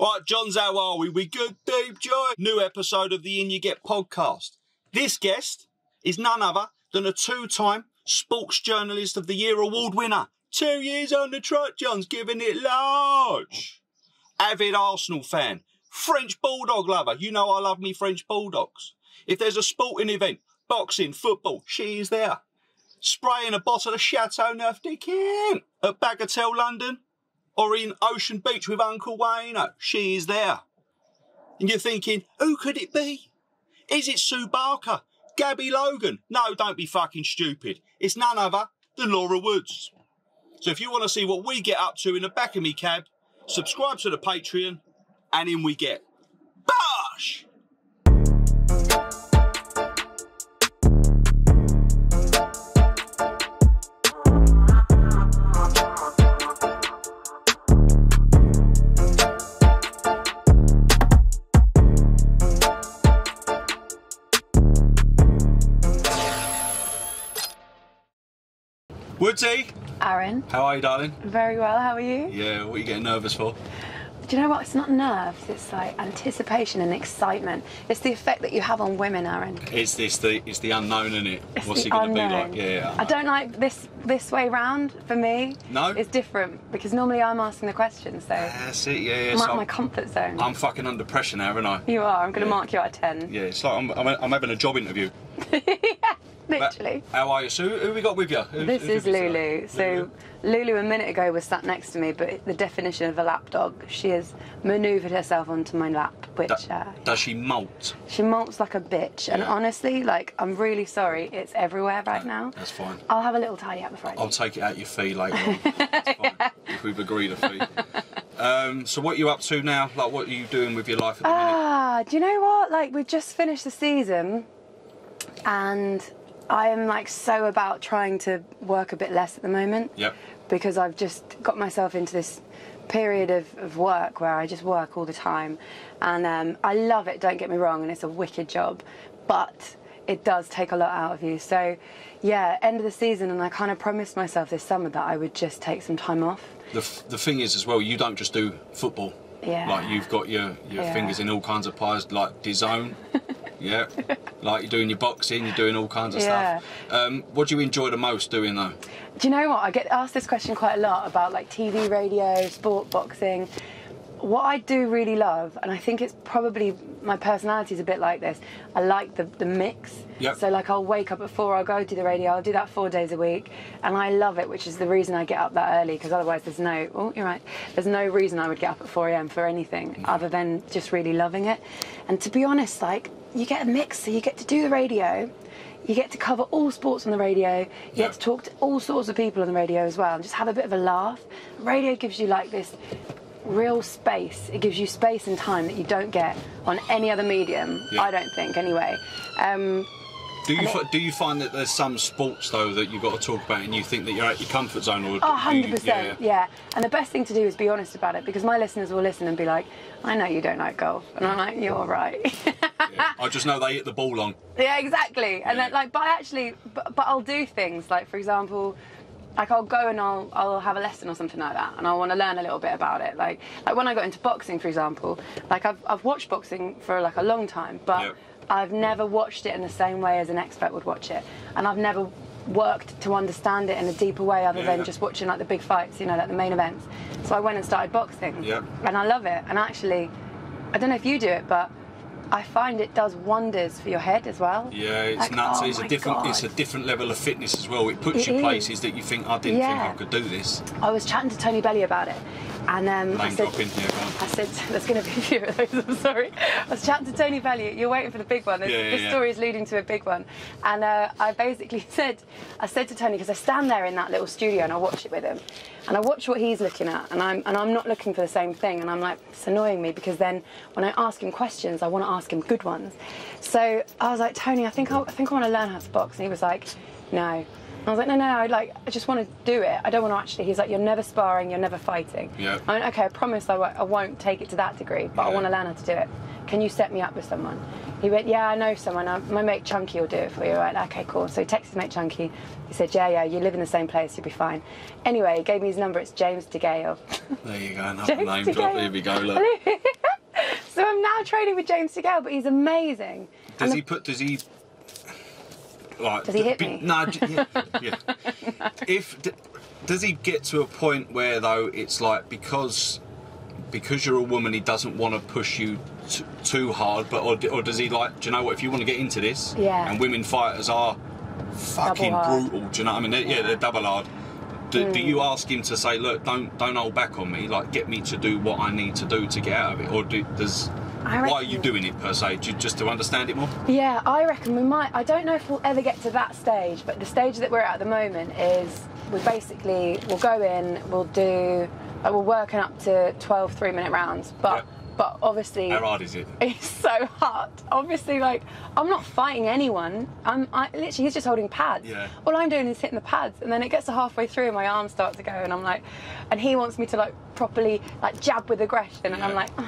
Right, Johns, how are we? We good, deep joy. New episode of the In Ya Get podcast. This guest is none other than a two-time Sports Journalist of the Year award winner. Two years on the trot, John's giving it large. Avid Arsenal fan, French Bulldog lover. You know I love me French Bulldogs. If there's a sporting event, boxing, football, she's there. Spraying a bottle of Chateau Neuf de Quin at Bagatelle, London, or in Ocean Beach with Uncle Wayno, oh, she is there. And you're thinking, who could it be? Is it Sue Barker? Gabby Logan? No, don't be fucking stupid. It's none other than Laura Woods. So if you want to see what we get up to in the back of me cab, subscribe to the Patreon, and in we get. Bosh! Woodsy, Aaron, how are you, darling? very well. How are you? Yeah, what are you getting nervous for? Do you know what? It's not nerves. It's like anticipation and excitement. It's the effect that you have on women, Aaron. It's this the it's the unknown, isn't it? It's What's the it going to be unknown. like? Yeah, I don't like this this way round. For me, No? it's different because normally I'm asking the questions, so That's it. Yeah, yeah. I'm so out of my comfort zone. I'm fucking under pressure now, aren't I? you are. I'm going to Yeah. mark you out of ten. Yeah, it's like I'm, I'm, I'm having a job interview. But Literally. how are you? So, who, who we got with you? Who- This who's is? Lulu. So Lulu a minute ago was sat next to me, but the definition of a lapdog, she has manoeuvred herself onto my lap, which Do- uh, does she molt? She molts like a bitch, and honestly, like I'm really sorry. It's everywhere right now. That's fine. I'll have a little tidy up before I I'll take it out your fee later on. Fine. If we've agreed a fee. Um, so what are you up to now? Like, what are you doing with your life at the minute? Ah, do you know what? Like we've just finished the season, and I am like so about trying to work a bit less at the moment. Yep. Because I've just got myself into this period of, of work where I just work all the time, and um, I love it. Don't get me wrong, and it's a wicked job, but it does take a lot out of you. So, yeah, end of the season, and I kind of promised myself this summer that I would just take some time off. The, f- the thing is, as well, you don't just do football. Yeah. Like you've got your, your Yeah. fingers in all kinds of pies, like DAZN. yeah. Like you're doing your boxing, you're doing all kinds of Yeah. stuff. Um, what do you enjoy the most doing though? Do you know what? I get asked this question quite a lot about like TV, radio, sport, boxing. What I do really love, and I think it's probably my personality is a bit like this. I like the, the mix. Yep. So like I'll wake up at four, I'll go do the radio, I'll do that four days a week, and I love it, which is the reason I get up that early because otherwise there's no. Oh, you're right. There's no reason I would get up at 4 a.m. for anything other than just really loving it. And to be honest, like you get a mix, so you get to do the radio. You get to cover all sports on the radio. You Yeah. get to talk to all sorts of people on the radio as well and just have a bit of a laugh. Radio gives you like this real space. It gives you space and time that you don't get on any other medium. Yeah. I don't think, anyway. Um, Do you it- do you find that there's some sports though that you've got to talk about and you think that you're at your comfort zone or oh, do you- 100%. yeah, Yeah, And the best thing to do is be honest about it because my listeners will listen and be like, I know you don't like golf. And I'm like, you're right. yeah. I just know they hit the ball long. Yeah, exactly. And Yeah. then, like, but I actually, but, but I'll do things like, for example, like I'll go and I'll I'll have a lesson or something like that, and I want to learn a little bit about it. Like like when I got into boxing, for example, like I've I've watched boxing for like a long time, but Yep. I've never watched it in the same way as an expert would watch it, and I've never worked to understand it in a deeper way other Yeah. than just watching like the big fights, you know, like the main events. So I went and started boxing, Yep. and I love it. And actually, I don't know if you do it, but I find it does wonders for your head as well. Yeah, it's Like, nuts. oh it's a different it's a different level of fitness as well. It puts It you is. places that you think I didn't think I could do this. I was chatting to Tony Bellew about it, and um, I said, here. I said, there's going to be a few of those. I'm sorry. I was chatting to Tony Bellew. You're waiting for the big one. This, Yeah, yeah, this yeah. story is leading to a big one, and uh, I basically said, I said to Tony because I stand there in that little studio and I watch it with him, and I watch what he's looking at, and I'm and I'm not looking for the same thing, and I'm like, it's annoying me because then when I ask him questions, I want to ask him good ones. So I was like, Tony, I think I, I think I want to learn how to box, and he was like, no. I was like, no, no, I like, I just want to do it. I don't want to actually. He's like, you're never sparring, you're never fighting. Yeah. I went, okay, I promise I won't, take it to that degree, but I want to learn how to do it. Can you set me up with someone? He went, yeah, I know someone. I, my mate Chunky will do it for you. I went, okay, cool. So he texted mate Chunky. He said, yeah, yeah, you live in the same place, you'll be fine. Anyway, he gave me his number. It's James DeGale. There you go, another James name DeGale. drop. Here we go. Look. so I'm now training with James DeGale, but he's amazing. Does And he the- put? Does he? Like, Does he hit me? No. Yeah. yeah. If d- does he get to a point where though it's like because because you're a woman, he doesn't want to push you t- too hard, but or, or does he like? Do you know what? If you want to get into this, Yeah. and women fighters are fucking brutal. Do you know what I mean? They're, yeah. they're double hard. Do, Hmm. do you ask him to say, look, don't don't hold back on me, like get me to do what I need to do to get out of it, or do, does I why are you doing it per se? Do just to understand it more? Yeah, I reckon we might. I don't know if we'll ever get to that stage, but the stage that we're at at the moment is we basically we'll go in, we'll do, like, we're working up to 12 three minute rounds, but Yeah. But obviously How hard is it? it's so hard. Obviously, like I'm not fighting anyone. I'm I, literally he's just holding pads. Yeah. All I'm doing is hitting the pads, and then it gets to halfway through, and my arms start to go, and I'm like, and he wants me to like properly like jab with aggression, and I'm Yeah. like.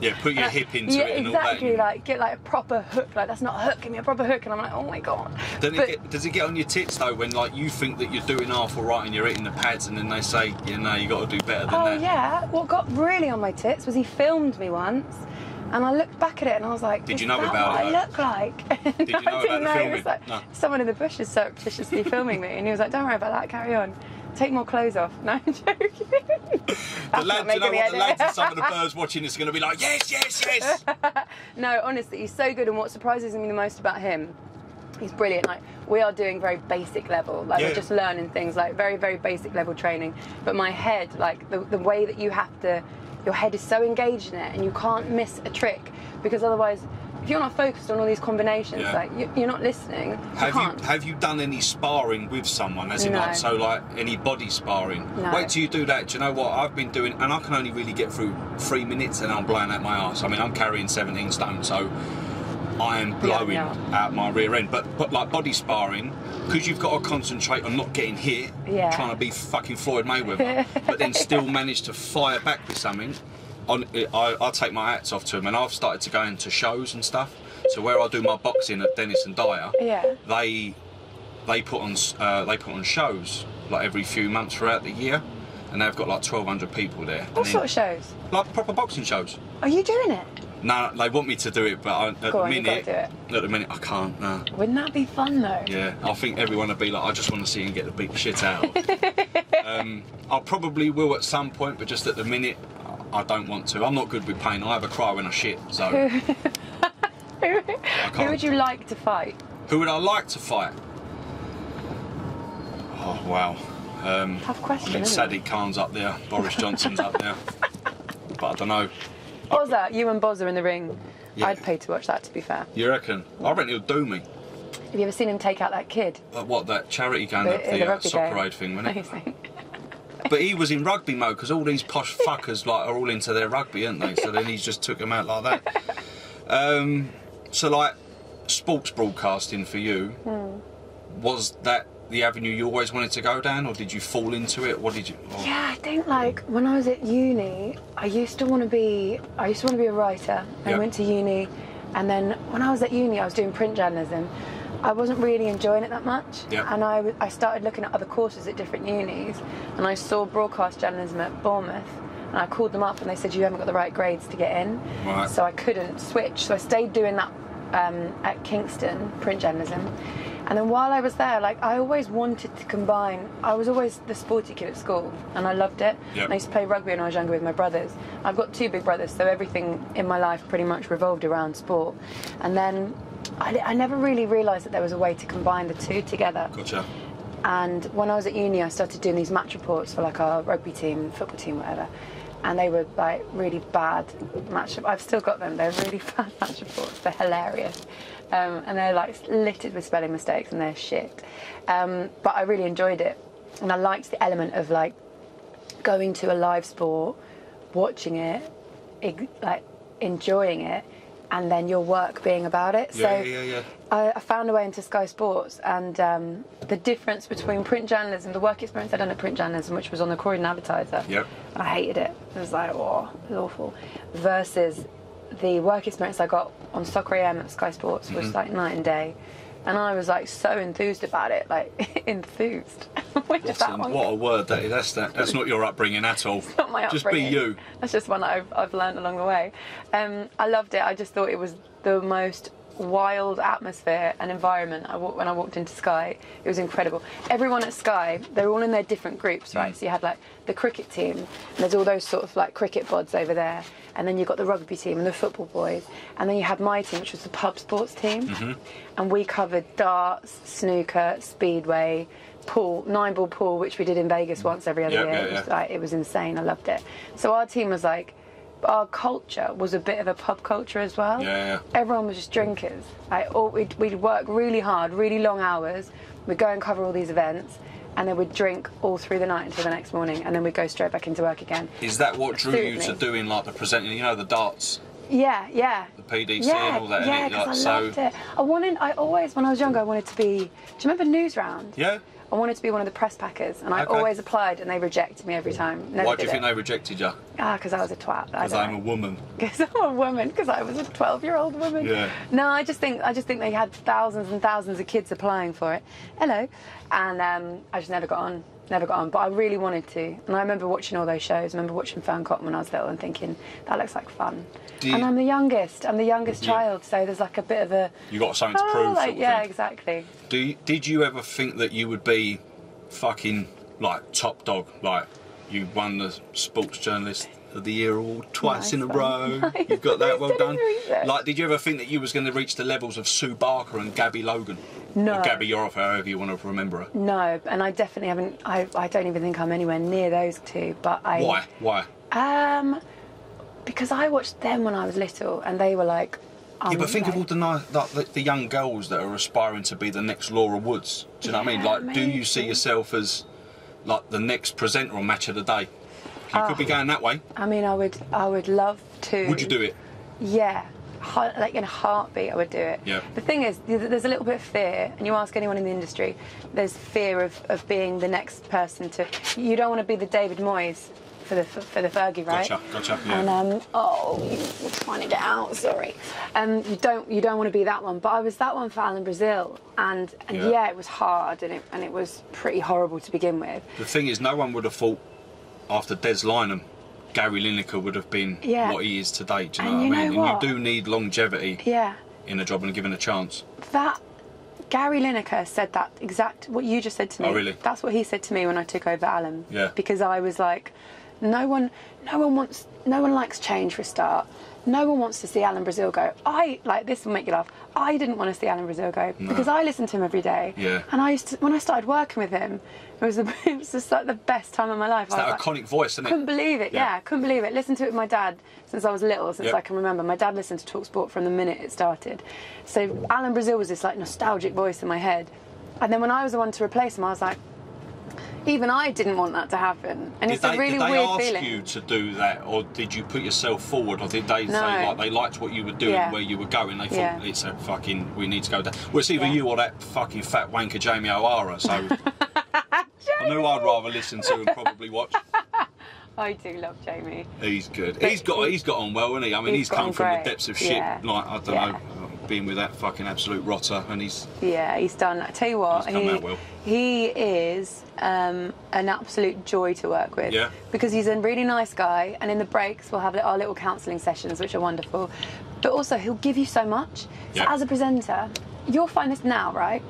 Yeah, put your hip into yeah, it and all that. exactly. Like get like a proper hook. Like that's not a hook. Give me a proper hook. And I'm like, oh my god. Does it, get, does it get on your tits though when like you think that you're doing half all right and you're hitting the pads and then they say, you know, you got to do better than oh that? Oh yeah. What got really on my tits was he filmed me once. And I looked back at it and I was like, Did you know about what it, I look like? Did you know I didn't know. It was like No. someone in the bushes surreptitiously filming me, and he was like, "Don't worry about that. Carry on. Take more clothes off." No, I'm joking. The lads, you know what? The lads and some of the birds watching this are going to be like, yes, yes, yes. No, honestly, he's so good. And what surprises me the most about him, he's brilliant. Like we are doing very basic level, like Yeah. we're just learning things, like very, very basic level training. But my head, like the, the way that you have to, your head is so engaged in it, and you can't miss a trick because otherwise, if you're not focused on all these combinations, Yeah. like you, you're not listening. Have you you have you done any sparring with someone? As in, No. like, so like any body sparring? No. Wait till you do that. Do you know what I've been doing? And I can only really get through three minutes, and I'm blowing out my ass. I mean, I'm carrying 17 stone, so I am blowing yeah. out my rear end. But but like body sparring, because you've got to concentrate on not getting hit, Yeah. trying to be fucking Floyd Mayweather, but then still manage to fire back with something. On, I, I take my hats off to him, and I've started to go into shows and stuff. So where I do my boxing at Dennis and Dyer, Yeah. they they put on uh, they put on shows like every few months throughout the year, and they've got like 1,200 people there. What sort of shows? like proper boxing shows. Are you doing it? No, they want me to do it, but I, at Go the on, minute, at the minute, I can't. No. Wouldn't that be fun though? Yeah, I think everyone would be like, I just want to see him get the big shit out. um, I probably will at some point, but just at the minute, I don't want to. I'm not good with pain. I have a cry when I shit. So, Who would you like to fight? who would I like to fight? Oh wow. Um, Tough question, I mean? Sadiq Khan's up there. Boris Johnson's up there. But I don't know. Bozza, you and Bozza in the ring. Yeah. I'd pay to watch that. To be fair, You reckon? I reckon he'll do me. have you ever seen him take out that kid? Uh, what that charity game, the, The- the, the uh, soccer game. aid thing, wasn't it? Amazing. But he was in rugby mode because all these posh fuckers like are all into their rugby, aren't they? So then he just took them out like that. Um, so like sports broadcasting for you, was that the avenue you always wanted to go down, or did you fall into it? What did you? oh, Yeah, I think like when I was at uni, I used to want to be. I used to want to be a writer. I Yeah. went to uni, and then when I was at uni, I was doing print journalism. I wasn't really enjoying it that much, Yeah. and I started looking at other courses at different unis, and I saw broadcast journalism at Bournemouth, and I called them up, and they said you haven't got the right grades to get in, Right. so I couldn't switch. So I stayed doing that um, at Kingston, print journalism. And then while I was there, like I always wanted to combine. I was always the sporty kid at school, and I loved it. Yep. And I used to play rugby when I was younger with my brothers. I've got two big brothers, so everything in my life pretty much revolved around sport. And then I, I never really realised that there was a way to combine the two together. Gotcha. And when I was at uni, I started doing these match reports for like our rugby team, football team, whatever. And they were like really bad match. I've still got them. They're really bad match reports. They're hilarious, um, and they're like littered with spelling mistakes, and they're shit. Um, but I really enjoyed it, and I liked the element of like going to a live sport, watching it, like enjoying it, and then your work being about it. Yeah, so yeah, yeah, yeah. I, I found a way into Sky Sports, and um, the difference between print journalism, the work experience I'd done at print journalism, which was on the Croydon Advertiser, Yep. I hated it. It was like, oh, it was awful. Versus the work experience I got on Soccer AM at Sky Sports was Mm-hmm. like night and day. And I was like so enthused about it, like enthused. Where did that one what a word that is. That's that. That's not your upbringing at all. not my Just be you. That's just one that I've, I've learned along the way. Um, I loved it. I just thought it was the most wild atmosphere and environment I wa- when I walked into Sky. It was incredible. Everyone at Sky, they're all in their different groups, Mm. right? So you had like the cricket team, and there's all those sort of like cricket bods over there. And then you've got the rugby team and the football boys. And then you had my team, which was the pub sports team. Mm-hmm. And we covered darts, snooker, speedway, pool, nine ball pool, which we did in Vegas once every other Yeah, year. yeah, It was like it was insane. I loved it. So our team was like, our culture was a bit of a pub culture as well. Yeah. Everyone was just drinkers. Like, all, we'd, we'd work really hard, really long hours. We'd go and cover all these events, and then we'd drink all through the night until the next morning, and then we'd go straight back into work again. Is that what drew you to doing like the presenting? You know, the darts, Yeah, yeah. the PDC, yeah, and all that. yeah, innit? Like, because so, I loved it. I wanted. I always, when I was younger, I wanted to be. Do you remember Newsround? Yeah. I wanted to be one of the press packers, and I Okay. always applied, and they rejected me every time. Never Why do you think it. they rejected you? Ah, because I was a twat. Because I'm know. a woman. because I'm a woman, because I was a 12 year old woman. Yeah. No, I just think I just think they had thousands and thousands of kids applying for it. Hello, and um, I just never got on, never got on. But I really wanted to, and I remember watching all those shows. I remember watching Fearne Cotton when I was little and thinking that looks like fun. You- and I'm the youngest. I'm the youngest Yeah. child, so there's like a bit of a. You got something to Oh, prove. like, yeah, thing. exactly. Do you, did you ever think that you would be fucking like top dog? Like you won the Sports Journalist of the Year award twice Nice in a one. row. You've got that well done. Like, did you ever think that you was going to reach the levels of Sue Barker and Gabby Logan? No. Or Gabby Yorath, however you want to remember her. No, and I definitely haven't. I, I don't even think I'm anywhere near those two. But I. Why? Why? Um, because I watched them when I was little, and they were like. Yeah, but um, think of all the, ni- the the young girls that are aspiring to be the next Laura Woods. Do you know what I mean? Like, do you see yourself as like the next presenter on Match of the Day? You could be going that way. I mean, I would, I would love to. Would you do it? Yeah, Heart- like in a heartbeat, I would do it. Yeah. The thing is, there's a little bit of fear, and you ask anyone in the industry, there's fear of, of being the next person to. You don't want to be the David Moyes for the for the Fergie, right? Gotcha, gotcha, yeah. And um, oh, you're trying to get out. Sorry. Um, you don't you don't want to be that one. But I was that one for Alan Brazil, and and Yeah. yeah, it was hard, and it and it was pretty horrible to begin with. The thing is, no one would have thought after Des Lynam, Gary Lineker would have been Yeah. what he is today. Do you know And what I you mean? know and you do need longevity Yeah. in a job and given a chance. That Gary Lineker said that exact what you just said to me. Oh, really? That's what he said to me when I took over Alan. Yeah. Because I was like, no one, no one wants, no one likes change for a start. No one wants to see Alan Brazil go. I like this will make you laugh. I didn't want to see Alan Brazil go because I listened to him every day. Yeah. And I used to, when I started working with him, it was the, it was just like the best time of my life. It's that like, iconic voice, isn't it? couldn't believe it. Yeah. Yeah, couldn't believe it. Listened to it with my dad since I was little, since Yep. I can remember. My dad listened to Talk Sport from the minute it started. So Alan Brazil was this like nostalgic voice in my head. And then when I was the one to replace him, I was like, even I didn't want that to happen. And Did it's they, a really did they weird ask feeling. you to do that, or did you put yourself forward, or did they say like they liked what you were doing, Yeah. where you were going? They thought Yeah. it's a fucking we need to go down. Well, it's either Yeah. you or that fucking fat wanker Jamie O'Hara. So I knew I'd rather listen to and probably watch. I do love Jamie. He's good. But He's got he- he's got on well, hasn't he? I mean, he's he's, come from the depths of shit. Yeah. Like I don't Yeah. know, being with that fucking absolute rotter, and he's Yeah, he's done. I tell you what, he, out well. he is um, an absolute joy to work with. Yeah. Because he's a really nice guy, and in the breaks we'll have our little counselling sessions, which are wonderful. But also, he'll give you so much. So Yeah. as a presenter, you'll find this now, right?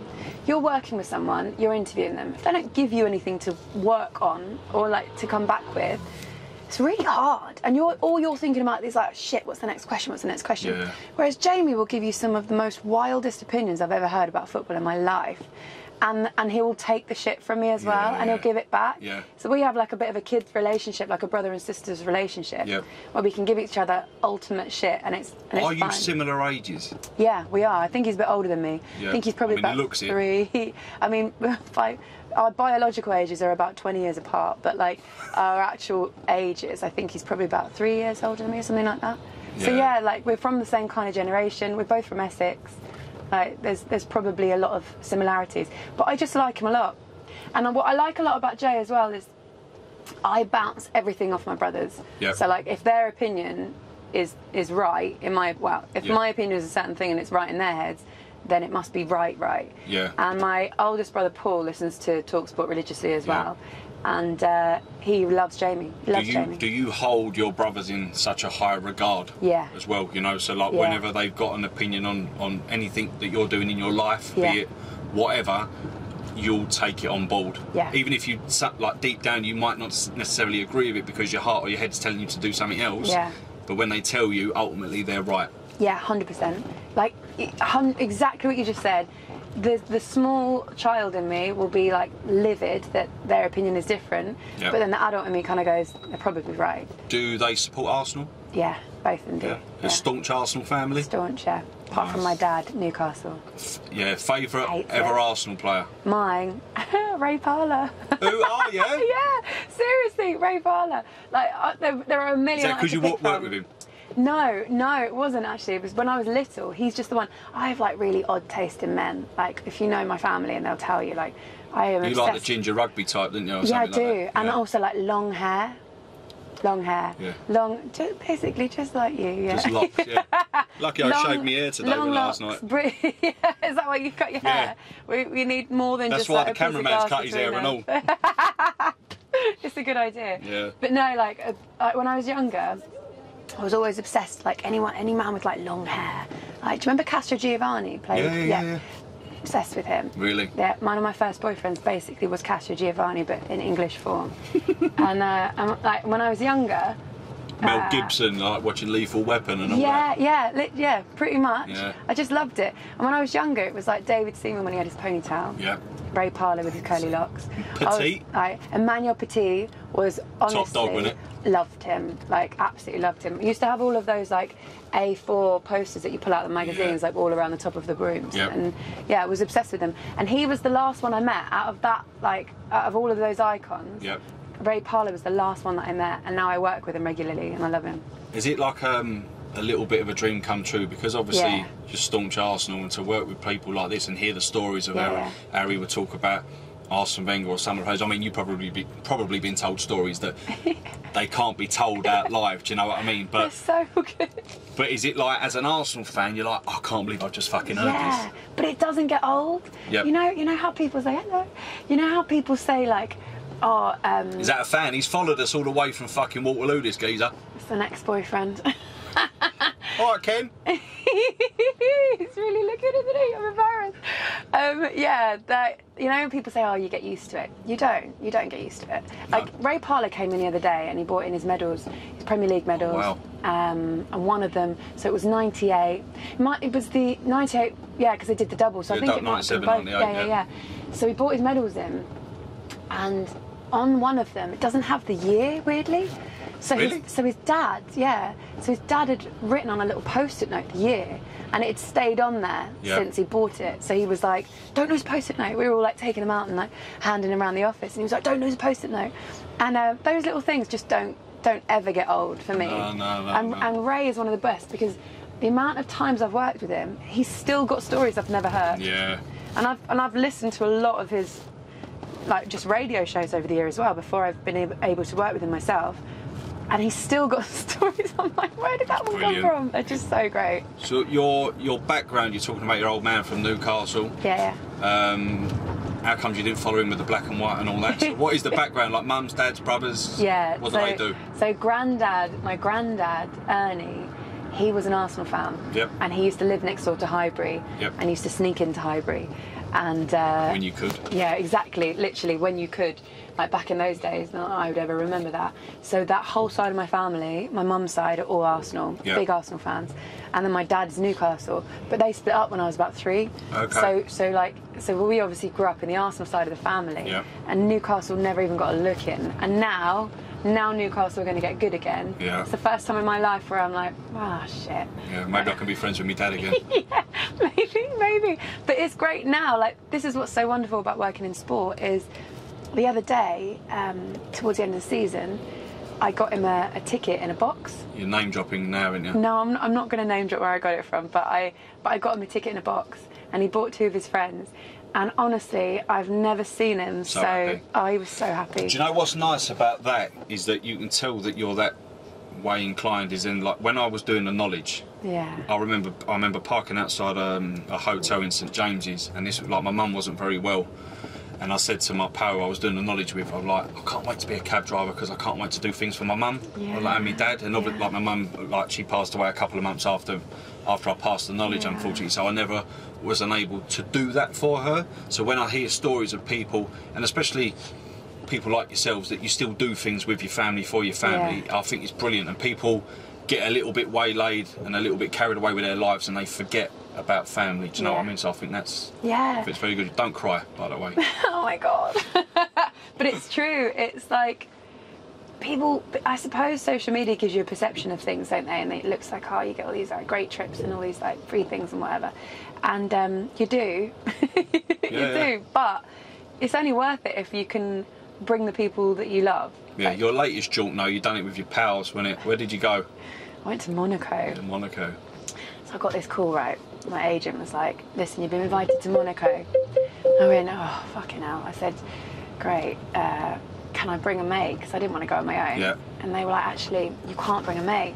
You're working with someone, you're interviewing them. If they don't give you anything to work on or like to come back with, it's really hard. And you're all you're thinking about is like, shit, what's the next question? What's the next question? Yeah. Whereas Jamie will give you some of the most wildest opinions I've ever heard about football in my life. And, and he will take the shit from me as well Yeah, and he'll yeah. give it back. Yeah. So we have like a bit of a kid's relationship, like a brother and sister's relationship, Yep. where we can give each other ultimate shit and it's, and it's are you fine. similar ages? Yeah, we are. I think he's a bit older than me. Yeah. I think he's probably I mean, he about three. I mean, by, our biological ages are about 20 years apart, but like our actual ages, I think he's probably about three years older than me or something like that. So Yeah. yeah, like we're from the same kind of generation. We're both from Essex. Like there's there's probably a lot of similarities, but I just like him a lot. And what I like a lot about Jay as well is I bounce everything off my brothers. Yep. So like if their opinion is is right in my well, if Yeah. my opinion is a certain thing and it's right in their heads, then it must be right, right. Yeah. And my oldest brother Paul listens to Talksport religiously as Yeah. And uh, he loves Jamie. He Do you Jamie. do you hold your brothers in such a high regard? Yeah. As well, you know. So like, Yeah. whenever they've got an opinion on on anything that you're doing in your life, Yeah. be it whatever, you'll take it on board. Yeah. Even if you sa- like deep down, you might not necessarily agree with it because your heart or your head's telling you to do something else. Yeah. But when they tell you, ultimately they're right. Yeah, hundred percent. Like exactly what you just said. The the small child in me will be like livid that their opinion is different, Yeah. but then the adult in me kind of goes, they're probably right. Do they support Arsenal? Yeah, both of them do. Yeah. A staunch Arsenal family. Staunch, yeah. Apart from my dad, Newcastle. Yeah. Favourite ever it. Arsenal player. Mine, Ray Parlour. Who are you? yeah, seriously, Ray Parlour. Like uh, there, there are a million. Is that because could you pick work, work from. with him? No, no, it wasn't actually. It was when I was little. He's just the one. I have like really odd taste in men. Like if you know my family, and they'll tell you like I am. You obsessed. like the ginger rugby type, didn't you? Or Yeah, I do, like that? and also like long hair. Long hair. Yeah. Long, just, basically just like you. Yeah. Just locks, yeah. Lucky I shaved my hair today long last night. yeah, is that why you've cut your Yeah. hair? We, we need more than That's just why like, the a piece of cameraman's cut his hair and all. it's a good idea. Yeah. But no, like, uh, like when I was younger, I was always obsessed. Like anyone, any man with like long hair. Like, do you remember Castrogiovanni played? Yeah, yeah, yeah, yeah. Obsessed with him. Really? Yeah, one of my first boyfriends basically was Castrogiovanni, but in English form. and, uh, and like when I was younger, Mel Uh, Gibson, like watching Lethal Weapon and all yeah, that. yeah, yeah, pretty much. Yeah. I just loved it. And when I was younger, it was like David Seaman when he had his ponytail. Yeah. Ray Parlour with his curly locks. I was- Petit? Emmanuel Petit was honestly dog, wasn't loved him, like absolutely loved him. Used to have all of those like A4 posters that you pull out of the magazines, Yeah. like all around the top of the rooms. Yep. And yeah, I was obsessed with him. And he was the last one I met out of that, like out of all of those icons. Yep. Ray Parlour was the last one that I met, and now I work with him regularly, and I love him. Is it like um, a little bit of a dream come true? Because obviously Yeah. you're staunch Arsenal and to work with people like this and hear the stories of Yeah. Harry would talk about Arsene Wenger or some of those. I mean, you probably be, probably been told stories that they can't be told out live. Do you know what I mean? They're But so good. but is it like as an Arsenal fan, you're like, "Oh, I can't believe I've just fucking heard Yeah, this. but it doesn't get old. Yep. You know, you know how people say hello. You know how people say like, oh, um, Is that a fan? He's followed us all the way from fucking Waterloo, this geezer. it's an ex-boyfriend. All right, Ken. He's really looking, isn't he? I'm embarrassed. Um, yeah, that you know, when people say, "Oh, you get used to it." You don't. You don't get used to it. Like Ray Parlour came in the other day and he brought in his medals, his Premier League medals. wow. Um, and one of them, so it was '98. It, was the '98, yeah, because they did the double. So Yeah, I think it might have 97, been both. 98, yeah, yeah, yeah. yeah. So he brought his medals in, and on one of them, it doesn't have the year, weirdly. So Really? his, so his dad, yeah. So his dad had written on a little post-it note the year, and it had stayed on there Yeah. since he bought it. So he was like, "Don't lose post-it note." We were all like taking him out and like handing him around the office, and he was like, "Don't lose a post-it note." And uh, those little things just don't don't ever get old for me. No, no, no, and, no. and Ray is one of the best because the amount of times I've worked with him, he's still got stories I've never heard. Yeah. And I've and I've listened to a lot of his like just radio shows over the year as well before I've been able, to work with him myself. And he's still got stories. I'm like, where did that one Brilliant. come from? They're just so great. So your your background, you're talking about your old man from Newcastle. Yeah, Um, how comes you didn't follow him with the black and white and all that? So what is the background? Like mums, dads, brothers? yeah. Yeah. What so, do they do? So granddad, my granddad Ernie, he was an Arsenal fan. Yep. And he used to live next door to Highbury. Yep. And he used to sneak into Highbury, and. Uh, When you could. Yeah, exactly. Literally, when you could, like back in those days, not that I would ever remember that. So that whole side of my family, my mum's side, are all Arsenal, Yeah. big Arsenal fans, and then my dad's Newcastle. But they split up when I was about three. Okay. So, so like, so we obviously grew up in the Arsenal side of the family, Yeah. and Newcastle never even got a look in. And now, now Newcastle are going to get good again. Yeah. It's the first time in my life where I'm like, ah, shit. Yeah, maybe I can be friends with my dad again. yeah, maybe, maybe. But it's great now. Like this is what's so wonderful about working in sport is the other day, um, towards the end of the season, I got him a, a ticket in a box. You're name dropping now, aren't you? No, I'm, I'm not going to name drop where I got it from, but I but I got him a ticket in a box and he bought two of his friends. And honestly, I've never seen him So so. oh, was so happy. Do you know what's nice about that is that you can tell that you're that way inclined. Is in like when I was doing the knowledge, yeah. I remember I remember parking outside um, a hotel in St James's, and this like my mum wasn't very well, and I said to my pal I was doing the knowledge with, I'm like, I can't wait to be a cab driver because I can't wait to do things for my mum, Yeah. like, and my dad, and Yeah. like my mum, like she passed away a couple of months after after I passed the knowledge, Yeah. unfortunately, so I never was unable to do that for her. So when I hear stories of people, and especially people like yourselves that you still do things with your family for your family. Yeah. I think it's brilliant, and people get a little bit waylaid and a little bit carried away with their lives, and they forget about family. Do you know what I mean? So I think that's Yeah. It's very good. Don't cry, by the way. oh my god. but it's true. It's like people. I suppose social media gives you a perception of things, don't they? And it looks like oh, you get all these like great trips and all these like free things and whatever, and um, you do, you Yeah, do. But it's only worth it if you can bring the people that you love. yeah, your latest jaunt, no, you done it with your pals, when it? Where did you go? I went to Monaco. To Monaco. So I got this call, right? My agent was like, listen, you've been invited to Monaco. I went, oh, fucking hell. I said, great. Uh, can I bring a mate? Because I didn't want to go on my own. Yeah. And they were like, actually, you can't bring a mate.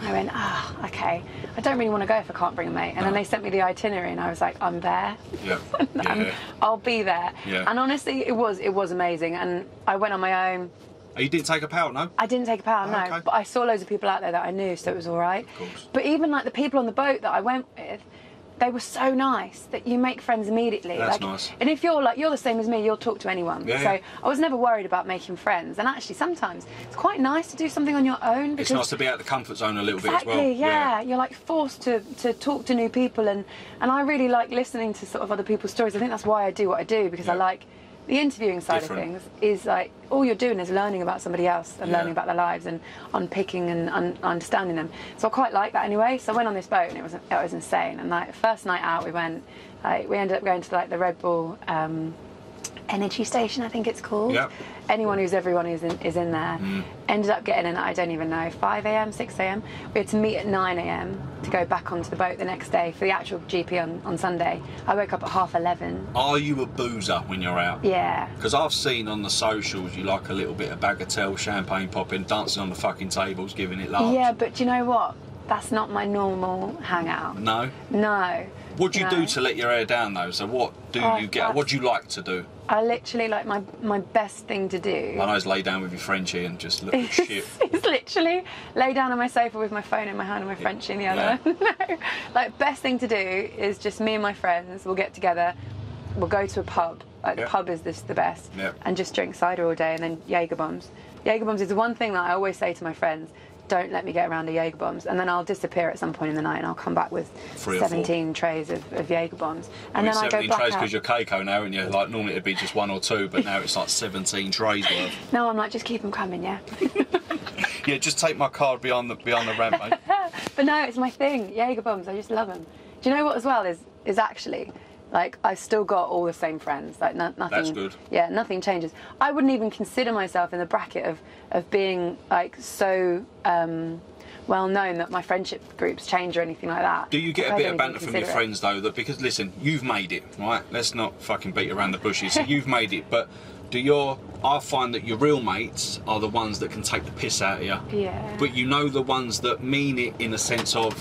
I went, ah, okay. I don't really want to go if I can't bring a mate. And then they sent me the itinerary, and I was like, I'm there. Yeah. and yeah. I'll be there. Yeah. And honestly, it was it was amazing. And I went on my own. Oh, you didn't take a pal, no? I didn't take a power, no, okay. but I saw loads of people out there that I knew, so it was all right. course. But even like the people on the boat that I went with, they were so nice that you make friends immediately. That's like, nice. And if you're like you're the same as me, you'll talk to anyone. Yeah, so yeah. I was never worried about making friends. And actually, sometimes it's quite nice to do something on your own It's nice to be out of the comfort zone a little Exactly, bit as well. yeah. You're like forced to, to talk to new people and, and I really like listening to sort of other people's stories. I think that's why I do what I do because I like the interviewing side Different. of things is like all you're doing is learning about somebody else and Yeah. learning about their lives and unpicking and un- understanding them. So I quite like that anyway. So I went on this boat and it was it was insane. And like first night out we went like we ended up going to like the Red Bull um, energy station I think it's called. Yep. Anyone who's everyone is in, is in there. Mm. Ended up getting in at I don't even know 5 a.m. 6 a.m. We had to meet at 9 a.m. to go back onto the boat the next day for the actual GP on, on Sunday. I woke up at half 11. Are you a boozer when you're out? Yeah. Because I've seen on the socials you like a little bit of bagatelle, champagne popping, dancing on the fucking tables, giving it large. Yeah, but do you know what? That's not my normal hangout. No. No. What do you No. do to let your hair down though? So what do Oh, you get? What do you like to do? I literally like my my best thing to do. I know is lay down with your Frenchie and just look at shit. It's literally lay down on my sofa with my phone in my hand and my French in the other. no, like best thing to do is just me and my friends. We'll get together. We'll go to a pub. Like Yeah. the pub is this the best. Yeah. And just drink cider all day and then Jaeger bombs. Jaeger bombs is the one thing that I always say to my friends. Don't let me get around the Jaeger bombs, and then I'll disappear at some point in the night, and I'll come back with Three four. 17 trays of, of Jaeger bombs, I and mean, then I go 17 trays because you're Keiko now, and you like normally it'd be just one or two, but now it's like 17 trays worth. No, I'm like, just keep them coming, yeah. Yeah, just take my card beyond the beyond the ramp, mate. But no, it's my thing. Jaeger bombs. I just love them. Do you know what as well is is actually like I've still got all the same friends. Like no, nothing. That's good. Yeah, nothing changes. I wouldn't even consider myself in the bracket of of being like so. Um, well known that my friendship groups change or anything like that. Do you get a bit of banter from your friends though? That because listen, you've made it, right? Let's not fucking beat around the bushes. So you've made it, but do your? I find that your real mates are the ones that can take the piss out of you. Yeah. But you know the ones that mean it in a sense of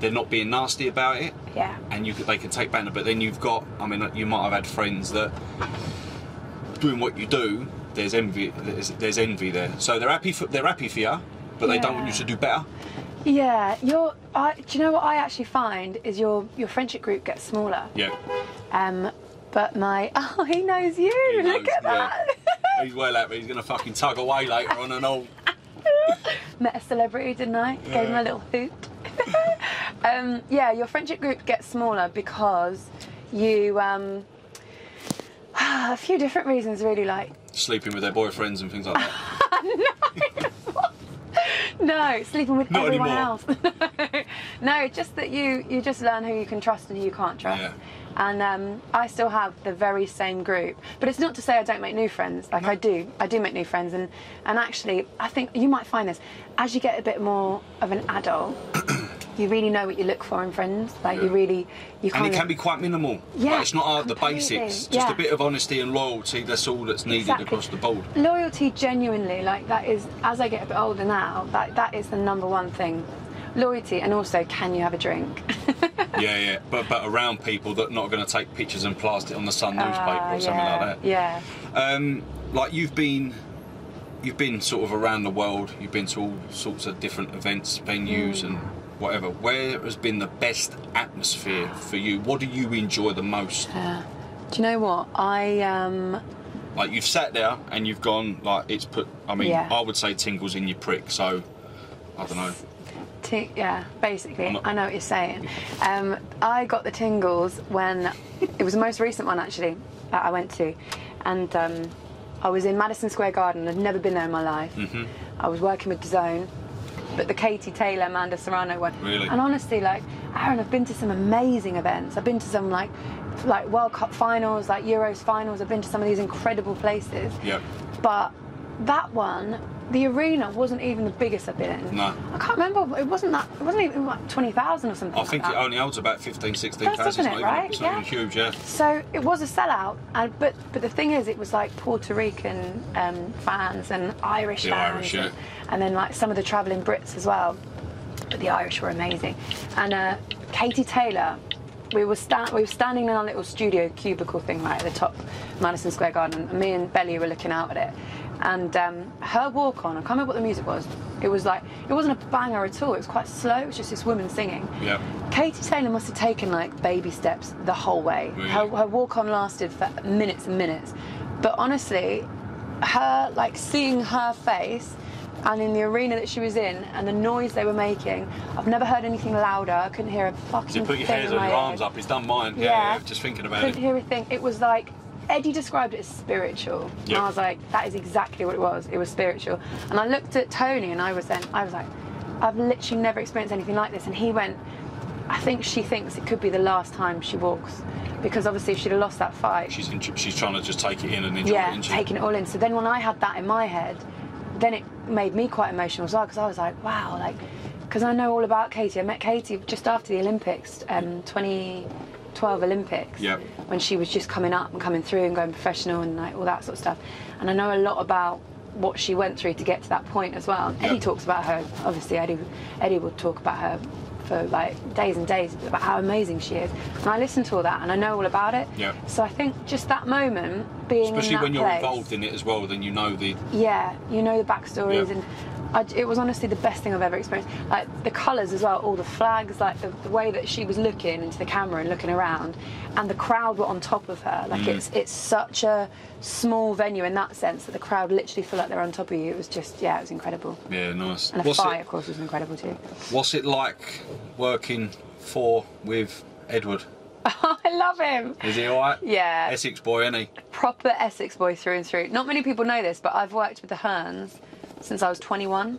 they're not being nasty about it. Yeah. and you could, they can take banter. But then you've got, I mean, you might have had friends that doing what you do. There's envy. There's, there's envy there. So they're happy for they're happy for you, but they don't want you to do better. Yeah, your. I, do you know what I actually find is your your friendship group gets smaller. Yeah. Um, but my oh, he knows you. He Look knows, at yeah. that. He's well at me. He's gonna fucking tug away later on and all. Met a celebrity, didn't I? Gave him a little hoot. um, yeah, your friendship group gets smaller because you. Um, a few different reasons, really. Like Sleeping with their boyfriends and things like that. no, sleeping with Not everyone anymore. else. no, just that you you just learn who you can trust and who you can't trust. Yeah. And um, I still have the very same group, but it's not to say I don't make new friends. Like I do, I do make new friends, and and actually, I think you might find this as you get a bit more of an adult. you really know what you look for in friends. Like you really, you And it can be quite minimal. Yeah, Like, it's not uh, the basics. Just Yeah. a bit of honesty and loyalty. That's all that's needed Exactly. across the board. Loyalty, genuinely, like that is, as I get a bit older now, that, that is the number one thing. Loyalty, and also, can you have a drink? yeah, yeah. But but around people that are not going to take pictures and plaster it on the Sun newspaper Ah, or something yeah, like that. Yeah. Um, like you've been, you've been sort of around the world. You've been to all sorts of different events, venues, and whatever. Where has been the best atmosphere for you? What do you enjoy the most? Uh, do you know what? I um, Like you've sat there and you've gone like it's put. I mean, Yeah. I would say tingles in your prick. So I don't know. Yeah, basically, not- I know what you're saying. Um, I got the tingles when it was the most recent one actually that I went to, and um, I was in Madison Square Garden. I'd never been there in my life. Mm-hmm. I was working with DAZN, but the Katie Taylor, Amanda Serrano one. Really? And honestly, like Aaron, I've been to some amazing events. I've been to some like like World Cup finals, like Euros finals. I've been to some of these incredible places. Yep. But that one, the arena wasn't even the biggest I've been in. No. I can't remember. It wasn't that. It wasn't even like twenty thousand or something. I think like it only holds about 15, 16,000. That's isn't it, even, right? not Yeah. even huge, yeah. So it was a sellout, and but but the thing is, it was like Puerto Rican um, fans and Irish The fans, Irish, yeah. and, and then like some of the travelling Brits as well. But the Irish were amazing, and uh, Katie Taylor. We were, sta- we were standing in our little studio cubicle thing right at the top Madison Square Garden, and me and Bellew were looking out at it. And um, her walk on, I can't remember what the music was. It was like, it wasn't a banger at all, it was quite slow, it was just this woman singing. Yep. Katie Taylor must have taken like baby steps the whole way. Really? Her, her walk on lasted for minutes and minutes. But honestly, her like seeing her face and in the arena that she was in and the noise they were making, I've never heard anything louder. I couldn't hear a fucking You put your hands on your ear. arms up. He's done mine. Yeah, Yeah. yeah, just thinking about it Couldn't hear a thing. It was like Eddie described it as spiritual. And I was like, that is exactly what it was. It was spiritual. And I looked at Tony and I was then I was like, I've literally never experienced anything like this. And he went, I think she thinks it could be the last time she walks. Because obviously if she'd have lost that fight, She's in, she's trying to just take it in and enjoy it, yeah, taking it all in. So then when I had that in my head, then it made me quite emotional as well because I was like, wow, like, because I know all about Katie. I met Katie just after the Olympics, um, 2012 Olympics, Yep. when she was just coming up and coming through and going professional and like all that sort of stuff. And I know a lot about what she went through to get to that point as well. Eddie talks about her. Obviously, Eddie Eddie will talk about her for like days and days about how amazing she is. And I listen to all that and I know all about it. Yep. So I think just that moment being Especially when you're place, involved in it as well, then you know the. yeah, you know the backstories Yeah. and. I, it was honestly the best thing I've ever experienced. Like the colours as well, all the flags, like the, the way that she was looking into the camera and looking around, and the crowd were on top of her. Like Mm. it's it's such a small venue in that sense that the crowd literally feel like they're on top of you. It was just yeah, it was incredible. Yeah, nice. And the What's fight, it, of course, was incredible too. what's it like working for with Edward? I love him. Is he alright? Yeah. Essex boy, isn't he? Proper Essex boy through and through. Not many people know this, but I've worked with the Hearns since I was 21.